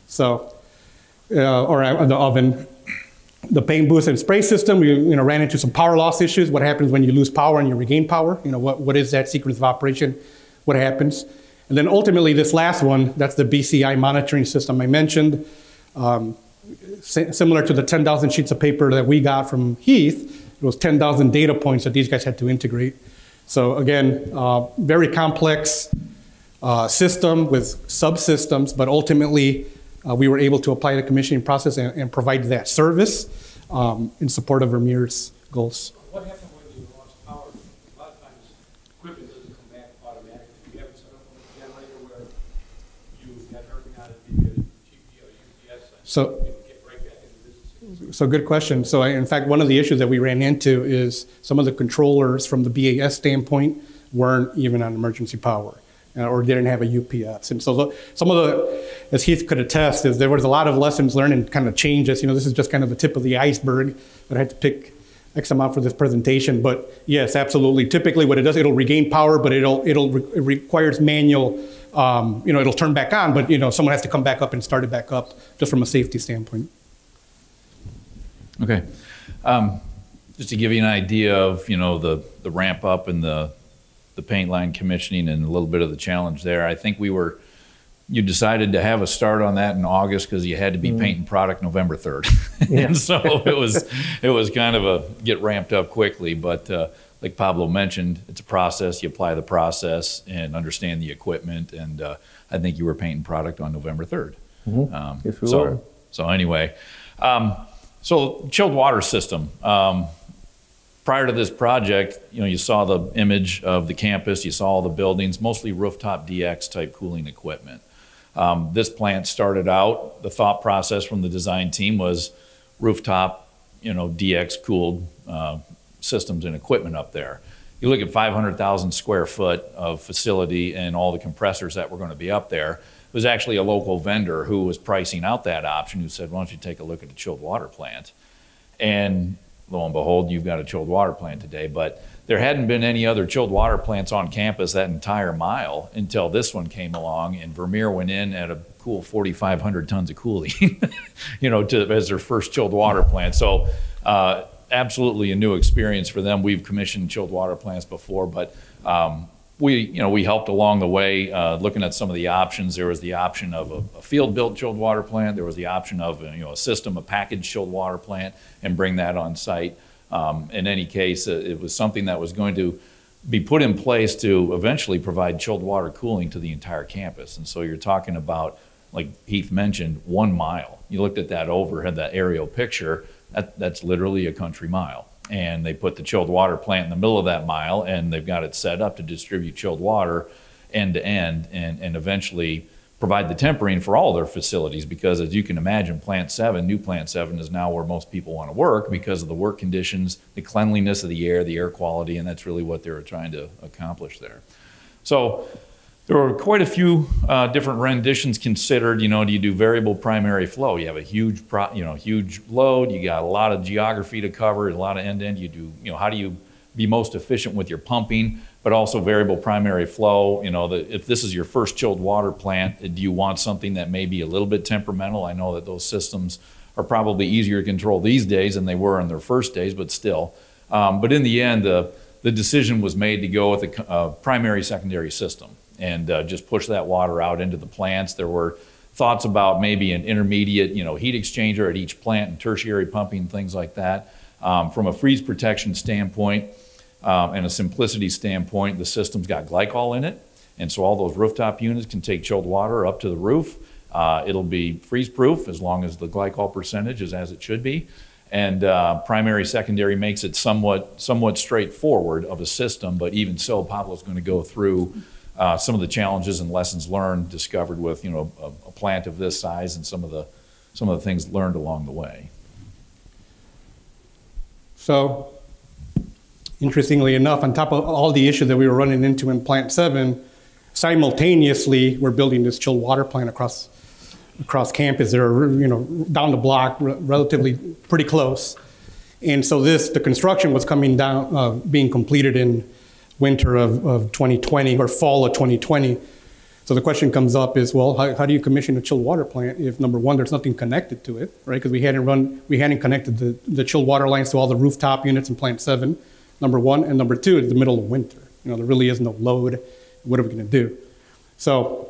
[SPEAKER 3] So, uh, or uh, the oven, the paint booth and spray system, we you know ran into some power loss issues. What happens when you lose power and you regain power? You know what what is that sequence of operation? What happens? And then ultimately, this last one, that's the BCI monitoring system I mentioned. Um, similar to the 10,000 sheets of paper that we got from Heath, it was 10,000 data points that these guys had to integrate. So again, uh, very complex uh, system with subsystems, but ultimately uh, we were able to apply the commissioning process and, and provide that service um, in support of Vermeer's goals.
[SPEAKER 8] What happened when you lost power? A lot of times, equipment doesn't come back automatically. You haven't set up a generator where you had everything on it, you get a UPS,
[SPEAKER 3] So
[SPEAKER 8] you can get right back into business.
[SPEAKER 3] So good question. So I, in fact, one of the issues that we ran into is some of the controllers from the BAS standpoint weren't even on emergency power uh, or didn't have a UPS. And so the, some of the, as Heath could attest, is there was a lot of lessons learned and kind of changes. You know, this is just kind of the tip of the iceberg that I had to pick X amount for this presentation. But yes, absolutely. Typically, what it does, it'll regain power, but it'll it'll re- it requires manual. Um, you know, it'll turn back on, but you know, someone has to come back up and start it back up just from a safety standpoint.
[SPEAKER 1] Okay. Um, Just to give you an idea of, you know, the, the ramp up and the, the paint line commissioning and a little bit of the challenge there, I think we were, you decided to have a start on that in August because you had to be painting product November 3rd. And so it was, it was kind of a, get ramped up quickly, but uh, like Pablo mentioned, it's a process, you apply the process and understand the equipment, and uh, I think you were painting product on November 3rd. Um,
[SPEAKER 2] Yes, we
[SPEAKER 1] so-
[SPEAKER 2] were.
[SPEAKER 1] So anyway, um, so chilled water system. Um, prior to this project, you know, you saw the image of the campus, you saw all the buildings, mostly rooftop DX type cooling equipment. Um, this plant started out, the thought process from the design team was rooftop, you know, DX cooled uh, systems and equipment up there. You look at 500,000 square foot of facility and all the compressors that were going to be up there. Was actually a local vendor who was pricing out that option who said, why don't you take a look at the chilled water plant? And lo and behold, you've got a chilled water plant today. But there hadn't been any other chilled water plants on campus that entire mile until this one came along, and Vermeer went in at a cool 4,500 tons of cooling, you know, to, as their first chilled water plant. So, uh, absolutely a new experience for them. We've commissioned chilled water plants before, but um, we, you know, we helped along the way, uh, looking at some of the options. There was the option of a, a field-built chilled water plant. There was the option of, you know, a system, a packaged chilled water plant, and bring that on site. Um, in any case, uh, it was something that was going to be put in place to eventually provide chilled water cooling to the entire campus. And so you're talking about, like Heath mentioned, one mile. You looked at that overhead, that aerial picture, that, that's literally a country mile. And they put the chilled water plant in the middle of that mile, and they've got it set up to distribute chilled water end to end and, and eventually provide the tempering for all their facilities because as you can imagine plant 7 new plant 7 is now where most people want to work because of the work conditions the cleanliness of the air the air quality and that's really what they were trying to accomplish there. So there were quite a few uh, different renditions considered. You know, do you do variable primary flow? You have a huge, pro, you know, huge load. You got a lot of geography to cover, a lot of end to end. You do, you know, how do you be most efficient with your pumping? but also variable primary flow. You know, that if this is your first chilled water plant, do you want something that may be a little bit temperamental? I know that those systems are probably easier to control these days than they were in their first days, but still. Um, but in the end, the the decision was made to go with a uh, primary secondary system and uh, just push that water out into the plants. There were thoughts about maybe an intermediate, you know, heat exchanger at each plant and tertiary pumping, things like that. Um, from a freeze protection standpoint um, and a simplicity standpoint, the system's got glycol in it. And so all those rooftop units can take chilled water up to the roof. Uh, it'll be freeze proof as long as the glycol percentage is as it should be. And uh, primary secondary makes it somewhat somewhat straightforward of a system, but even so, Pablo's going to go through uh, some of the challenges and lessons learned discovered with you know a, a plant of this size and some of the some of the things learned along the way.
[SPEAKER 3] So, interestingly enough, on top of all the issues that we were running into in Plant 7, simultaneously, we're building this chilled water plant across across campus. They're you know down the block, re- relatively pretty close. And so this, the construction was coming down, uh, being completed in winter of, of 2020 or fall of 2020. So the question comes up is, well, how, how do you commission a chilled water plant if number one, there's nothing connected to it, right? Because we hadn't run, we hadn't connected the, the chilled water lines to all the rooftop units in plant seven, number one. And number two, it's the middle of winter. You know, there really is no load. What are we going to do? So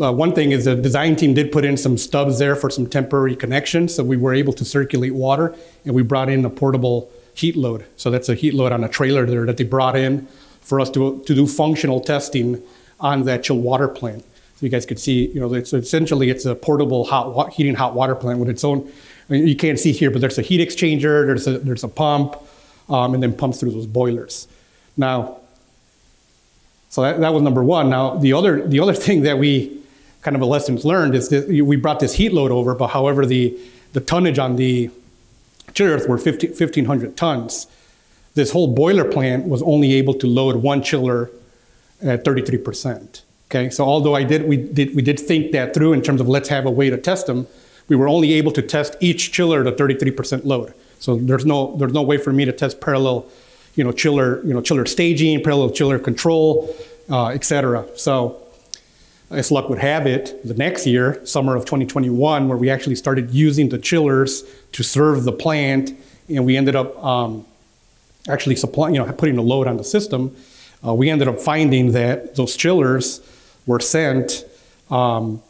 [SPEAKER 3] uh, one thing is the design team did put in some stubs there for some temporary connections, so we were able to circulate water, and we brought in a portable heat load. So that's a heat load on a trailer there that they brought in for us to, to do functional testing on that chilled water plant. So you guys could see, you know, it's essentially it's a portable hot heating hot water plant with its own. I mean, you can't see here, but there's a heat exchanger, there's a there's a pump, um, and then pumps through those boilers. Now, so that, that was number one. Now the other the other thing that we kind of a lessons learned is that we brought this heat load over, but however the the tonnage on the chillers were 50, 1,500 tons. This whole boiler plant was only able to load one chiller at 33%. Okay, so although I did we did we did think that through in terms of let's have a way to test them, we were only able to test each chiller to 33% load. So there's no there's no way for me to test parallel, you know, chiller you know chiller staging, parallel chiller control, uh. So as luck would have it, the next year, summer of 2021, where we actually started using the chillers to serve the plant, and we ended up um, actually supplying, you know, putting a load on the system. Uh, we ended up finding that those chillers were sent, um,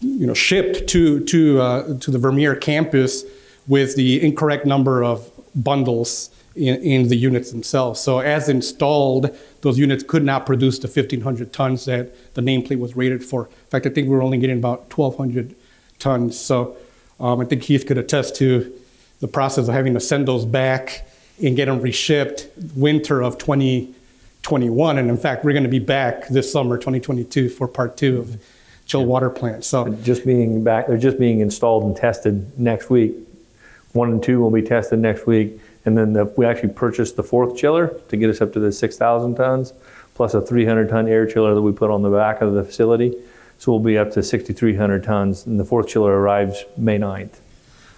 [SPEAKER 3] you know, shipped to to uh, to the Vermeer campus with the incorrect number of bundles in, in the units themselves. So as installed, those units could not produce the 1,500 tons that the nameplate was rated for. In fact, I think we were only getting about 1,200 tons. So um, I think Heath could attest to the process of having to send those back and get them reshipped winter of 2021. And in fact, we're going to be back this summer, 2022, for part two of chill water plant. So
[SPEAKER 2] Just being back, they're just being installed and tested next week. One and two will be tested next week. And then the, we actually purchased the fourth chiller to get us up to the 6,000 tons, plus a 300 ton air chiller that we put on the back of the facility. So we'll be up to 6,300 tons. And the fourth chiller arrives May 9th.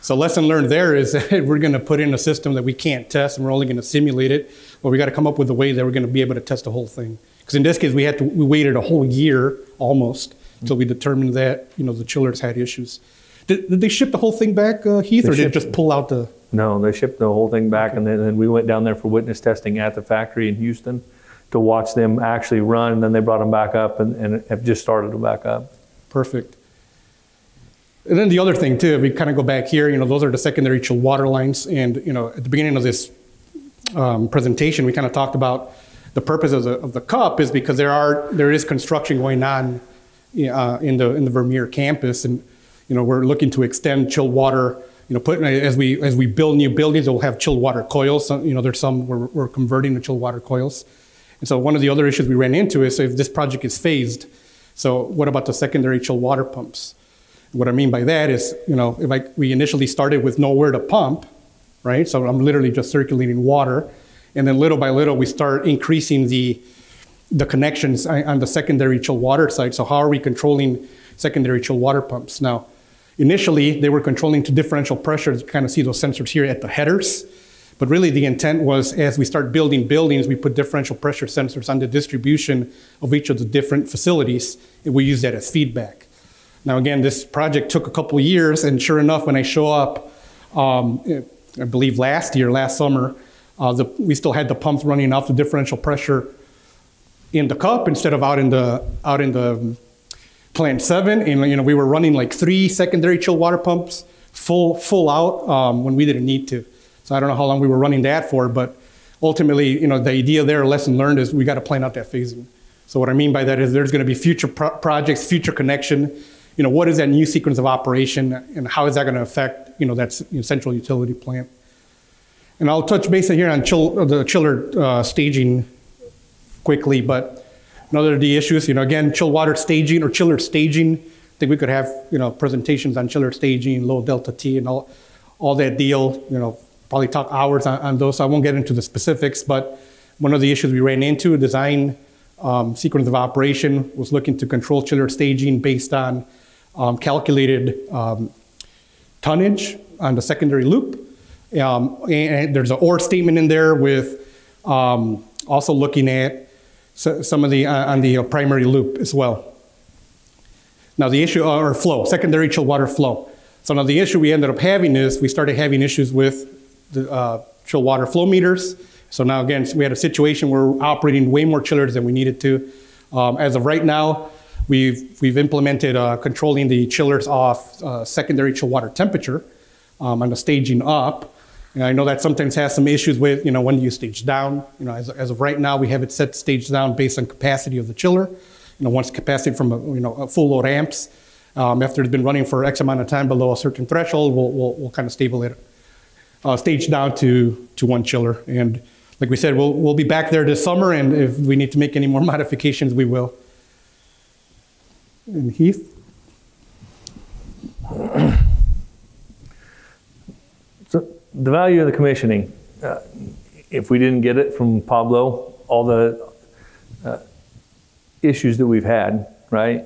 [SPEAKER 3] So lesson learned there is that we're going to put in a system that we can't test, and we're only going to simulate it. But we got to come up with a way that we're going to be able to test the whole thing. Because in this case, we had to we waited a whole year almost until we determined that you know the chillers had issues. Did, did they ship the whole thing back, uh, Heath,
[SPEAKER 2] They
[SPEAKER 3] or did they just pull out the?
[SPEAKER 2] No, they shipped the whole thing back, and then we went down there for witness testing at the factory in Houston to watch them actually run. And then they brought them back up and, and have just started them back up.
[SPEAKER 3] Perfect. And then the other thing too, if we kind of go back here, you know, those are the secondary chill water lines. And you know, at the beginning of this um, presentation, we kind of talked about the purpose of the, of the cup is because there are there is construction going on uh, in the in the Vermeer campus, and you know, we're looking to extend chilled water. You know, put as we as we build new buildings, we'll have chilled water coils. You know, there's some we're, we're converting to chilled water coils. And so one of the other issues we ran into is if this project is phased, so what about the secondary chilled water pumps? What I mean by that is, you know, if I, we initially started with nowhere to pump, right? So I'm literally just circulating water, and then little by little we start increasing the the connections on the secondary chill water side. So how are we controlling secondary chill water pumps? Now, initially they were controlling to differential pressures. You kind of see those sensors here at the headers, But really, the intent was as we start building buildings, we put differential pressure sensors on the distribution of each of the different facilities, and we use that as feedback. Now, again, this project took a couple years, and sure enough, when I show up, um, I believe last year, last summer, uh, the, we still had the pumps running off the differential pressure in the cup instead of out in the out in the plant seven. And you know, we were running like three secondary chill water pumps full full out um, when we didn't need to. So I don't know how long we were running that for, but ultimately, you know, the idea there, lesson learned, is we got to plan out that phasing. So what I mean by that is there's going to be future pro- projects, future connection. You know, what is that new sequence of operation, and how is that going to affect you know that you know, central utility plant? And I'll touch base here on chill, the chiller uh, staging quickly, but another of the issues, you know, again, chill water staging or chiller staging. I think we could have, you know, presentations on chiller staging, low delta T, and all, all that deal. You know, probably talk hours on, on those. So I won't get into the specifics, but one of the issues we ran into, design um, sequence of operation, was looking to control chiller staging based on um, calculated um, tonnage on the secondary loop. Um, and there's an OR statement in there with um, also looking at so, some of the uh, on the uh, primary loop as well. Now the issue or flow, secondary chill water flow. So now the issue we ended up having is we started having issues with the uh, chill water flow meters. So now again, we had a situation where we're operating way more chillers than we needed to. Um, as of right now, we've we've implemented uh, controlling the chillers off uh, secondary chill water temperature um, and the staging up. And I know that sometimes has some issues with, you know, when you stage down. You know, as, as of right now, we have it set stage down based on capacity of the chiller. You know, once capacity from, a, you know, a full load amps, um, after it's been running for X amount of time below a certain threshold, we'll, we'll, we'll kind of stabilize it, uh, stage down to, to one chiller. And like we said, we'll, we'll be back there this summer, and if we need to make any more modifications, we will. And Heath?
[SPEAKER 2] So the value of the commissioning, uh, if we didn't get it from Pablo, all the uh, issues that we've had, right?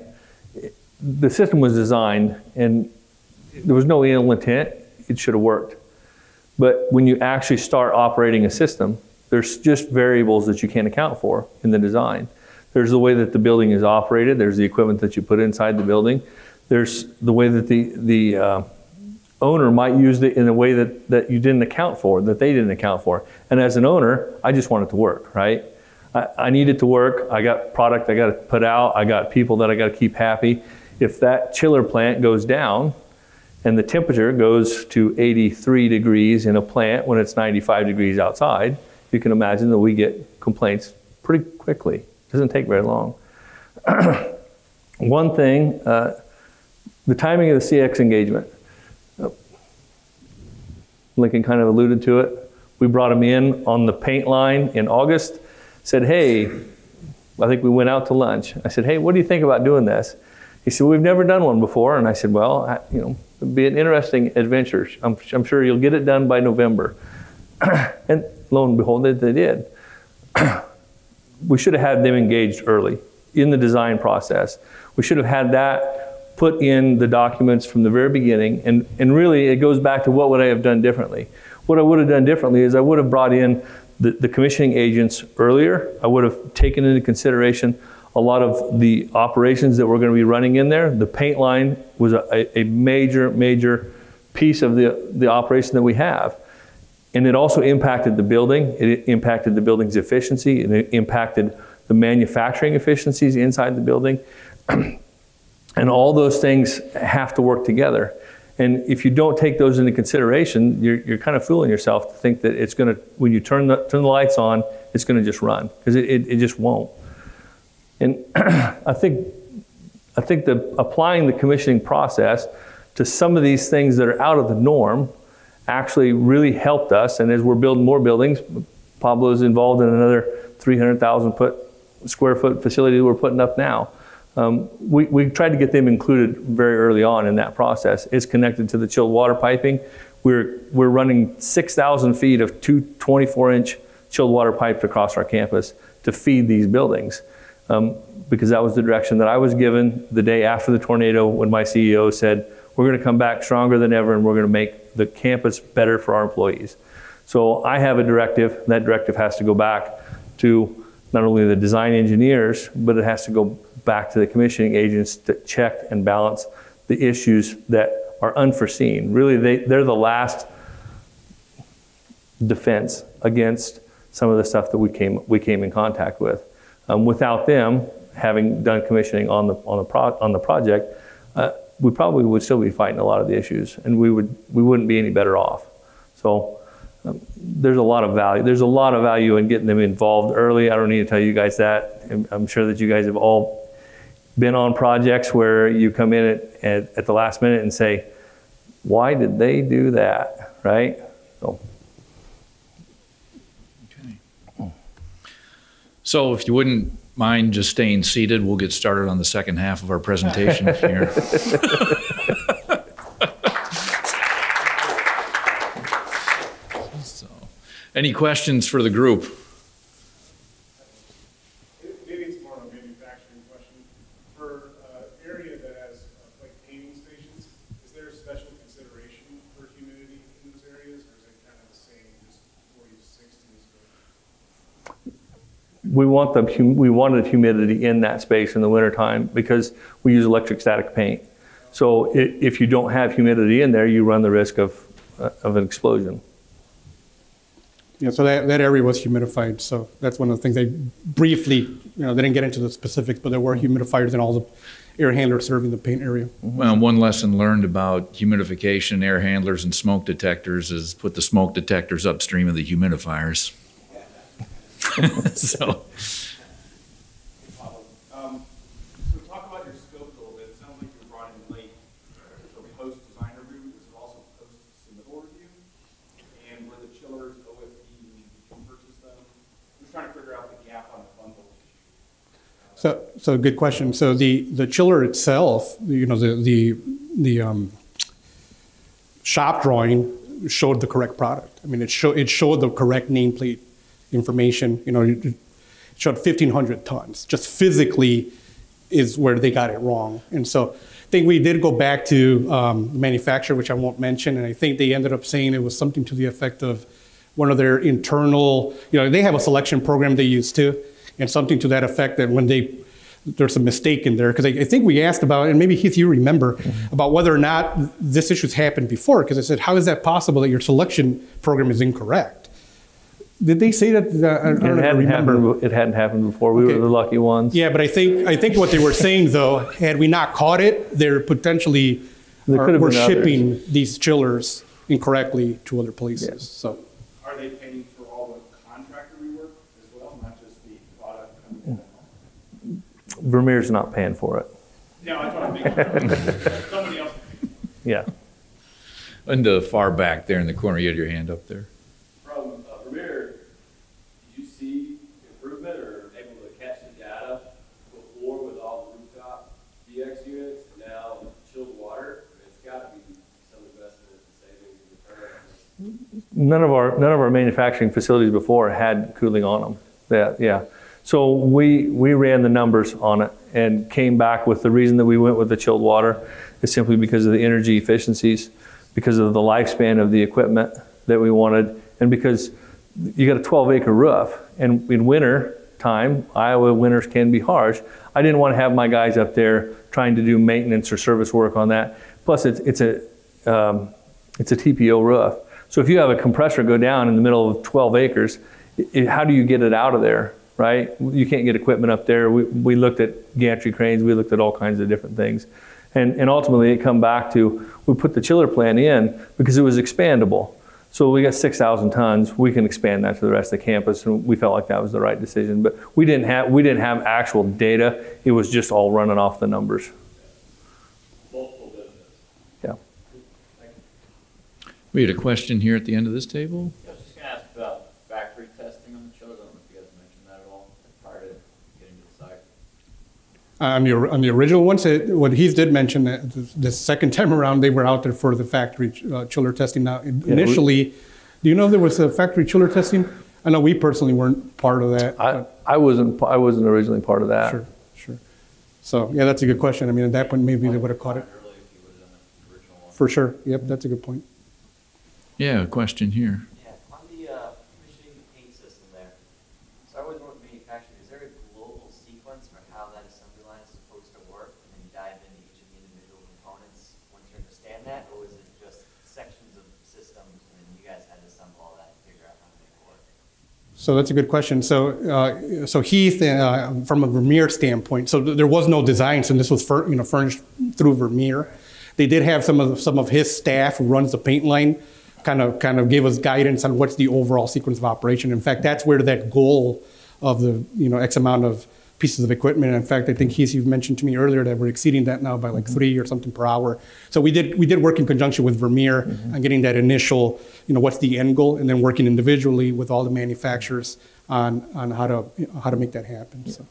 [SPEAKER 2] The system was designed and there was no ill intent. It should have worked. But when you actually start operating a system, there's just variables that you can't account for in the design. There's the way that the building is operated. There's the equipment that you put inside the building. There's the way that the, the uh, owner might use it in a way that, that you didn't account for, that they didn't account for. And as an owner, I just want it to work, right? I, I need it to work. I got product I got to put out. I got people that I got to keep happy. If that chiller plant goes down and the temperature goes to 83 degrees in a plant when it's 95 degrees outside, you can imagine that we get complaints pretty quickly. It doesn't take very long. One thing, uh, the timing of the CX engagement. Lincoln kind of alluded to it. We brought him in on the paint line in August, said, hey, I think we went out to lunch. I said, hey, what do you think about doing this? He said, we've never done one before. And I said, well, I, you know, it'd be an interesting adventure. I'm, I'm sure you'll get it done by November. and lo and behold, they, they did. we should have had them engaged early in the design process. We should have had that put in the documents from the very beginning. And, and really, it goes back to what would I have done differently? What I would have done differently is I would have brought in the, the commissioning agents earlier. I would have taken into consideration a lot of the operations that we're going to be running in there. The paint line was a, a major, major piece of the, the operation that we have. And it also impacted the building. It impacted the building's efficiency. It impacted the manufacturing efficiencies inside the building. and all those things have to work together. And if you don't take those into consideration, you're, you're kind of fooling yourself to think that it's going to, when you turn the, turn the lights on, it's going to just run, because it, it, it just won't. And I think, I think that applying the commissioning process to some of these things that are out of the norm actually really helped us. And as we're building more buildings, Pablo's involved in another 300,000 foot square foot facility we're putting up now. Um, we, we tried to get them included very early on in that process. It's connected to the chilled water piping. We're, we're running 6,000 feet of two 24 inch chilled water pipes across our campus to feed these buildings. Um, because that was the direction that I was given the day after the tornado when my CEO said, we're going to come back stronger than ever and we're going to make the campus better for our employees. So I have a directive, and that directive has to go back to not only the design engineers, but it has to go back to the commissioning agents to check and balance the issues that are unforeseen. Really, they, they're the last defense against some of the stuff that we came, we came in contact with. Um, without them having done commissioning on the, on the, pro, on the project, uh, we probably would still be fighting a lot of the issues and we, would, we wouldn't be any better off. So um, there's a lot of value. There's a lot of value in getting them involved early. I don't need to tell you guys that. I'm- I'm sure that you guys have all been on projects where you come in at, at, at the last minute and say, why did they do that? Right? So
[SPEAKER 1] So if you wouldn't mind just staying seated, we'll get started on the second half of our presentation here. So, Any questions for the group?
[SPEAKER 6] Maybe it's more of a manufacturing question. For uh area that has uh, like painting stations, is there a special consideration for humidity in those areas? Or is it kind of the same, just forty to sixty is good?
[SPEAKER 2] We want the hum- we wanted humidity in that space in the wintertime because we use electrostatic paint. So i- if you don't have humidity in there, you run the risk of, uh, of an explosion.
[SPEAKER 3] Yeah, so that, that area was humidified, so that's one of the things they briefly, you know, they didn't get into the specifics, but there were humidifiers in all the air handlers serving the paint area.
[SPEAKER 1] Well, one lesson learned about humidification, air handlers, and smoke detectors is put the smoke detectors upstream of the humidifiers. So,
[SPEAKER 6] Um, so talk about your scope a little bit. It sounds like you were brought in late for post-design review. Was it also post-submittal review? And were the chillers OFE, you can purchase them? I'm just trying to figure out the gap on the bundle.
[SPEAKER 3] So, so good question. So the, the chiller itself, you know, the, the, the um, shop drawing showed the correct product. I mean, it showed, it showed the correct nameplate information. You know, it showed 1,500 tons. Just physically is where they got it wrong. And so I think we did go back to um, the manufacturer, which I won't mention, and I think they ended up saying it was something to the effect of one of their internal, you know, they have a selection program they use too, and something to that effect that when they, there's a mistake in there, because I, I think we asked about, and maybe Heath, you remember, about whether or not this issue's happened before, because I said, how is that possible that your selection program is incorrect? Did they say that? Uh, I don't
[SPEAKER 2] It
[SPEAKER 3] know if I
[SPEAKER 2] hadn't,
[SPEAKER 3] remember.
[SPEAKER 2] happened, it hadn't happened before. We
[SPEAKER 3] Okay.
[SPEAKER 2] were the lucky ones.
[SPEAKER 3] Yeah, but I think I think what they were saying though, had we not caught it, they're potentially
[SPEAKER 2] There
[SPEAKER 3] are, were
[SPEAKER 2] been others.
[SPEAKER 3] shipping these chillers incorrectly to other places. So
[SPEAKER 6] Are they paying for all the contractor rework as well, not just the product coming in?
[SPEAKER 2] Vermeer's not paying for it.
[SPEAKER 6] No, I want to make. Somebody else.
[SPEAKER 2] Yeah.
[SPEAKER 1] in the far back there in the corner, you had your hand up there.
[SPEAKER 4] From uh, Vermeer, did you see improvement or able to catch the data before with all the rooftop DX units and now chilled water? It's got to be some investment in savings and return.
[SPEAKER 2] None of our none of our manufacturing facilities before had cooling on them. Yeah, yeah. So we we ran the numbers on it and came back with the reason that we went with the chilled water is simply because of the energy efficiencies, because of the lifespan of the equipment that we wanted, and because you got a 12 acre roof, and in winter time, Iowa winters can be harsh. I didn't want to have my guys up there trying to do maintenance or service work on that. Plus, it's it's a um, it's a TPO roof. So if you have a compressor go down in the middle of 12 acres, i how do you get it out of there, right? You can't get equipment up there. We, we looked at gantry cranes, we looked at all kinds of different things. And, and ultimately, it come back to we put the chiller plant in because it was expandable. So we got 6,000 tons. We can expand that to the rest of the campus, and we felt like that was the right decision. But we didn't have we didn't have actual data. It was just all running off the numbers.
[SPEAKER 4] Multiple businesses.
[SPEAKER 2] Yeah.
[SPEAKER 1] We had a question here at the end of this table.
[SPEAKER 4] I was just going to ask about factory testing on the chillers. I don't know if you guys mentioned that at all prior to getting to the site.
[SPEAKER 3] on the on the original ones, it, what Heath did mention that the, the second time around they were out there for the factory uh, chiller testing. Now initially, do you know there was a factory chiller testing? I know we personally weren't part of that.
[SPEAKER 2] I, I wasn't I wasn't originally part of that.
[SPEAKER 3] Sure, sure. So yeah, that's a good question. I mean, at that point, maybe they would have caught it
[SPEAKER 4] Early if you would have done the original one.
[SPEAKER 3] for sure. Yep, that's a good point.
[SPEAKER 1] Yeah, a question here.
[SPEAKER 9] Yeah, on the uh, commissioning the paint system there.
[SPEAKER 3] So
[SPEAKER 9] I was want manufacturing. Is there a global sequence for how that assembly line is supposed to work, and then you dive into each of the individual components once you understand that, or is it just sections of systems, and you guys had to assemble all that and figure out how to make it work?
[SPEAKER 3] So that's a good question. So, uh, so Heath, uh, from a Vermeer standpoint, so th- there was no design, so this was fur- you know furnished through Vermeer. They did have some of the, some of his staff who runs the paint line kind of kind of gave us guidance on what's the overall sequence of operation. In fact, that's where that goal of the you know X amount of pieces of equipment. In fact, I think he's you've mentioned to me earlier that we're exceeding that now by like three or something per hour. So we did we did work in conjunction with Vermeer on getting that initial, you know, what's the end goal, and then working individually with all the manufacturers on on how to you know, how to make that happen. So.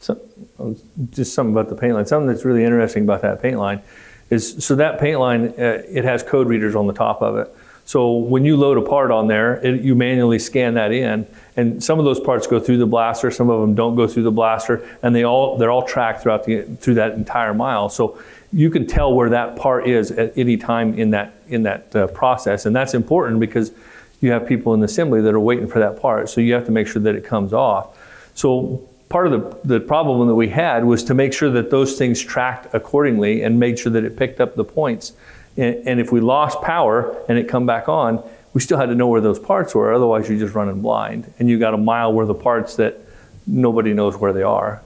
[SPEAKER 2] So, um, just something about the paint line. Something that's really interesting about that paint line is so that paint line uh, it has code readers on the top of it. So when you load a part on there, it, you manually scan that in, and some of those parts go through the blaster, some of them don't go through the blaster, and they all they're all tracked throughout the through that entire mile. So you can tell where that part is at any time in that in that uh, process, and that's important because you have people in the assembly that are waiting for that part. So you have to make sure that it comes off. So part of the, the problem that we had was to make sure that those things tracked accordingly and made sure that it picked up the points. And, if we lost power and it come back on, we still had to know where those parts were. Otherwise, you're just running blind. And you got a mile worth of parts that nobody knows where they are.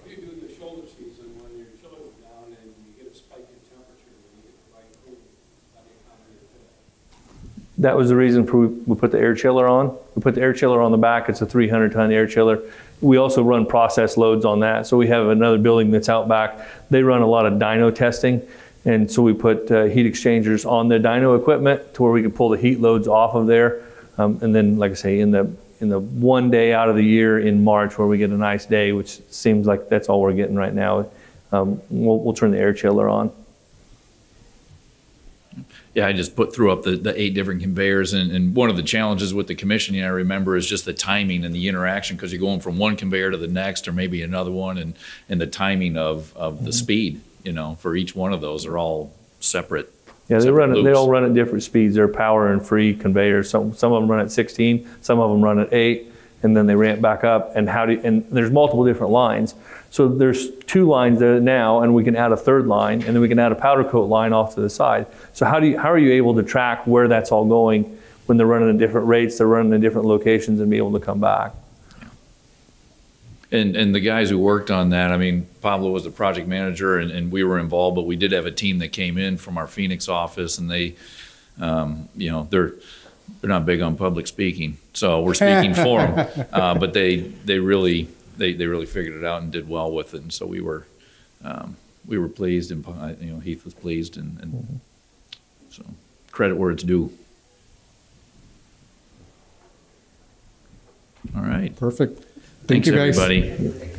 [SPEAKER 8] What do you do in the shoulder season when your chillers are down and you get a spike in temperature when you get the right cooling? How do you counter that?
[SPEAKER 2] Was the reason for we, we put the air chiller on. We put the air chiller on the back. It's a 300 ton air chiller. We also run process loads on that. So we have another building that's out back. They run a lot of dyno testing. And so we put uh, heat exchangers on the dyno equipment to where we can pull the heat loads off of there. Um, and then, like I say, in the in the one day out of the year in March where we get a nice day, which seems like that's all we're getting right now, um, we'll, we'll turn the air chiller on.
[SPEAKER 1] Yeah, I just put through up the, the eight different conveyors, and, and one of the challenges with the commissioning I remember is just the timing and the interaction because you're going from one conveyor to the next, or maybe another one, and and the timing of of the mm-hmm. speed, you know, for each one of those are all separate.
[SPEAKER 2] Yeah, they run. They all run at different speeds. They're power and free conveyors. Some some of them run at 16. Some of them run at eight, and then they ramp back up. And how do? You, And there's multiple different lines. So there's two lines there now, and we can add a third line, and then we can add a powder coat line off to the side. So how do you? How are you able to track where that's all going when they're running at different rates? They're running in different locations, and be able to come back.
[SPEAKER 1] And and the guys who worked on that, I mean, Pablo was the project manager, and, and we were involved, but we did have a team that came in from our Phoenix office, and they, um, you know, they're they're not big on public speaking, so we're speaking for them. Uh, but they they really they, they really figured it out and did well with it, and so we were um, we were pleased, and you know Heath was pleased, and, and so credit where it's due. All right.
[SPEAKER 3] Perfect.
[SPEAKER 1] Thanks,
[SPEAKER 3] Thank you, guys.
[SPEAKER 1] everybody.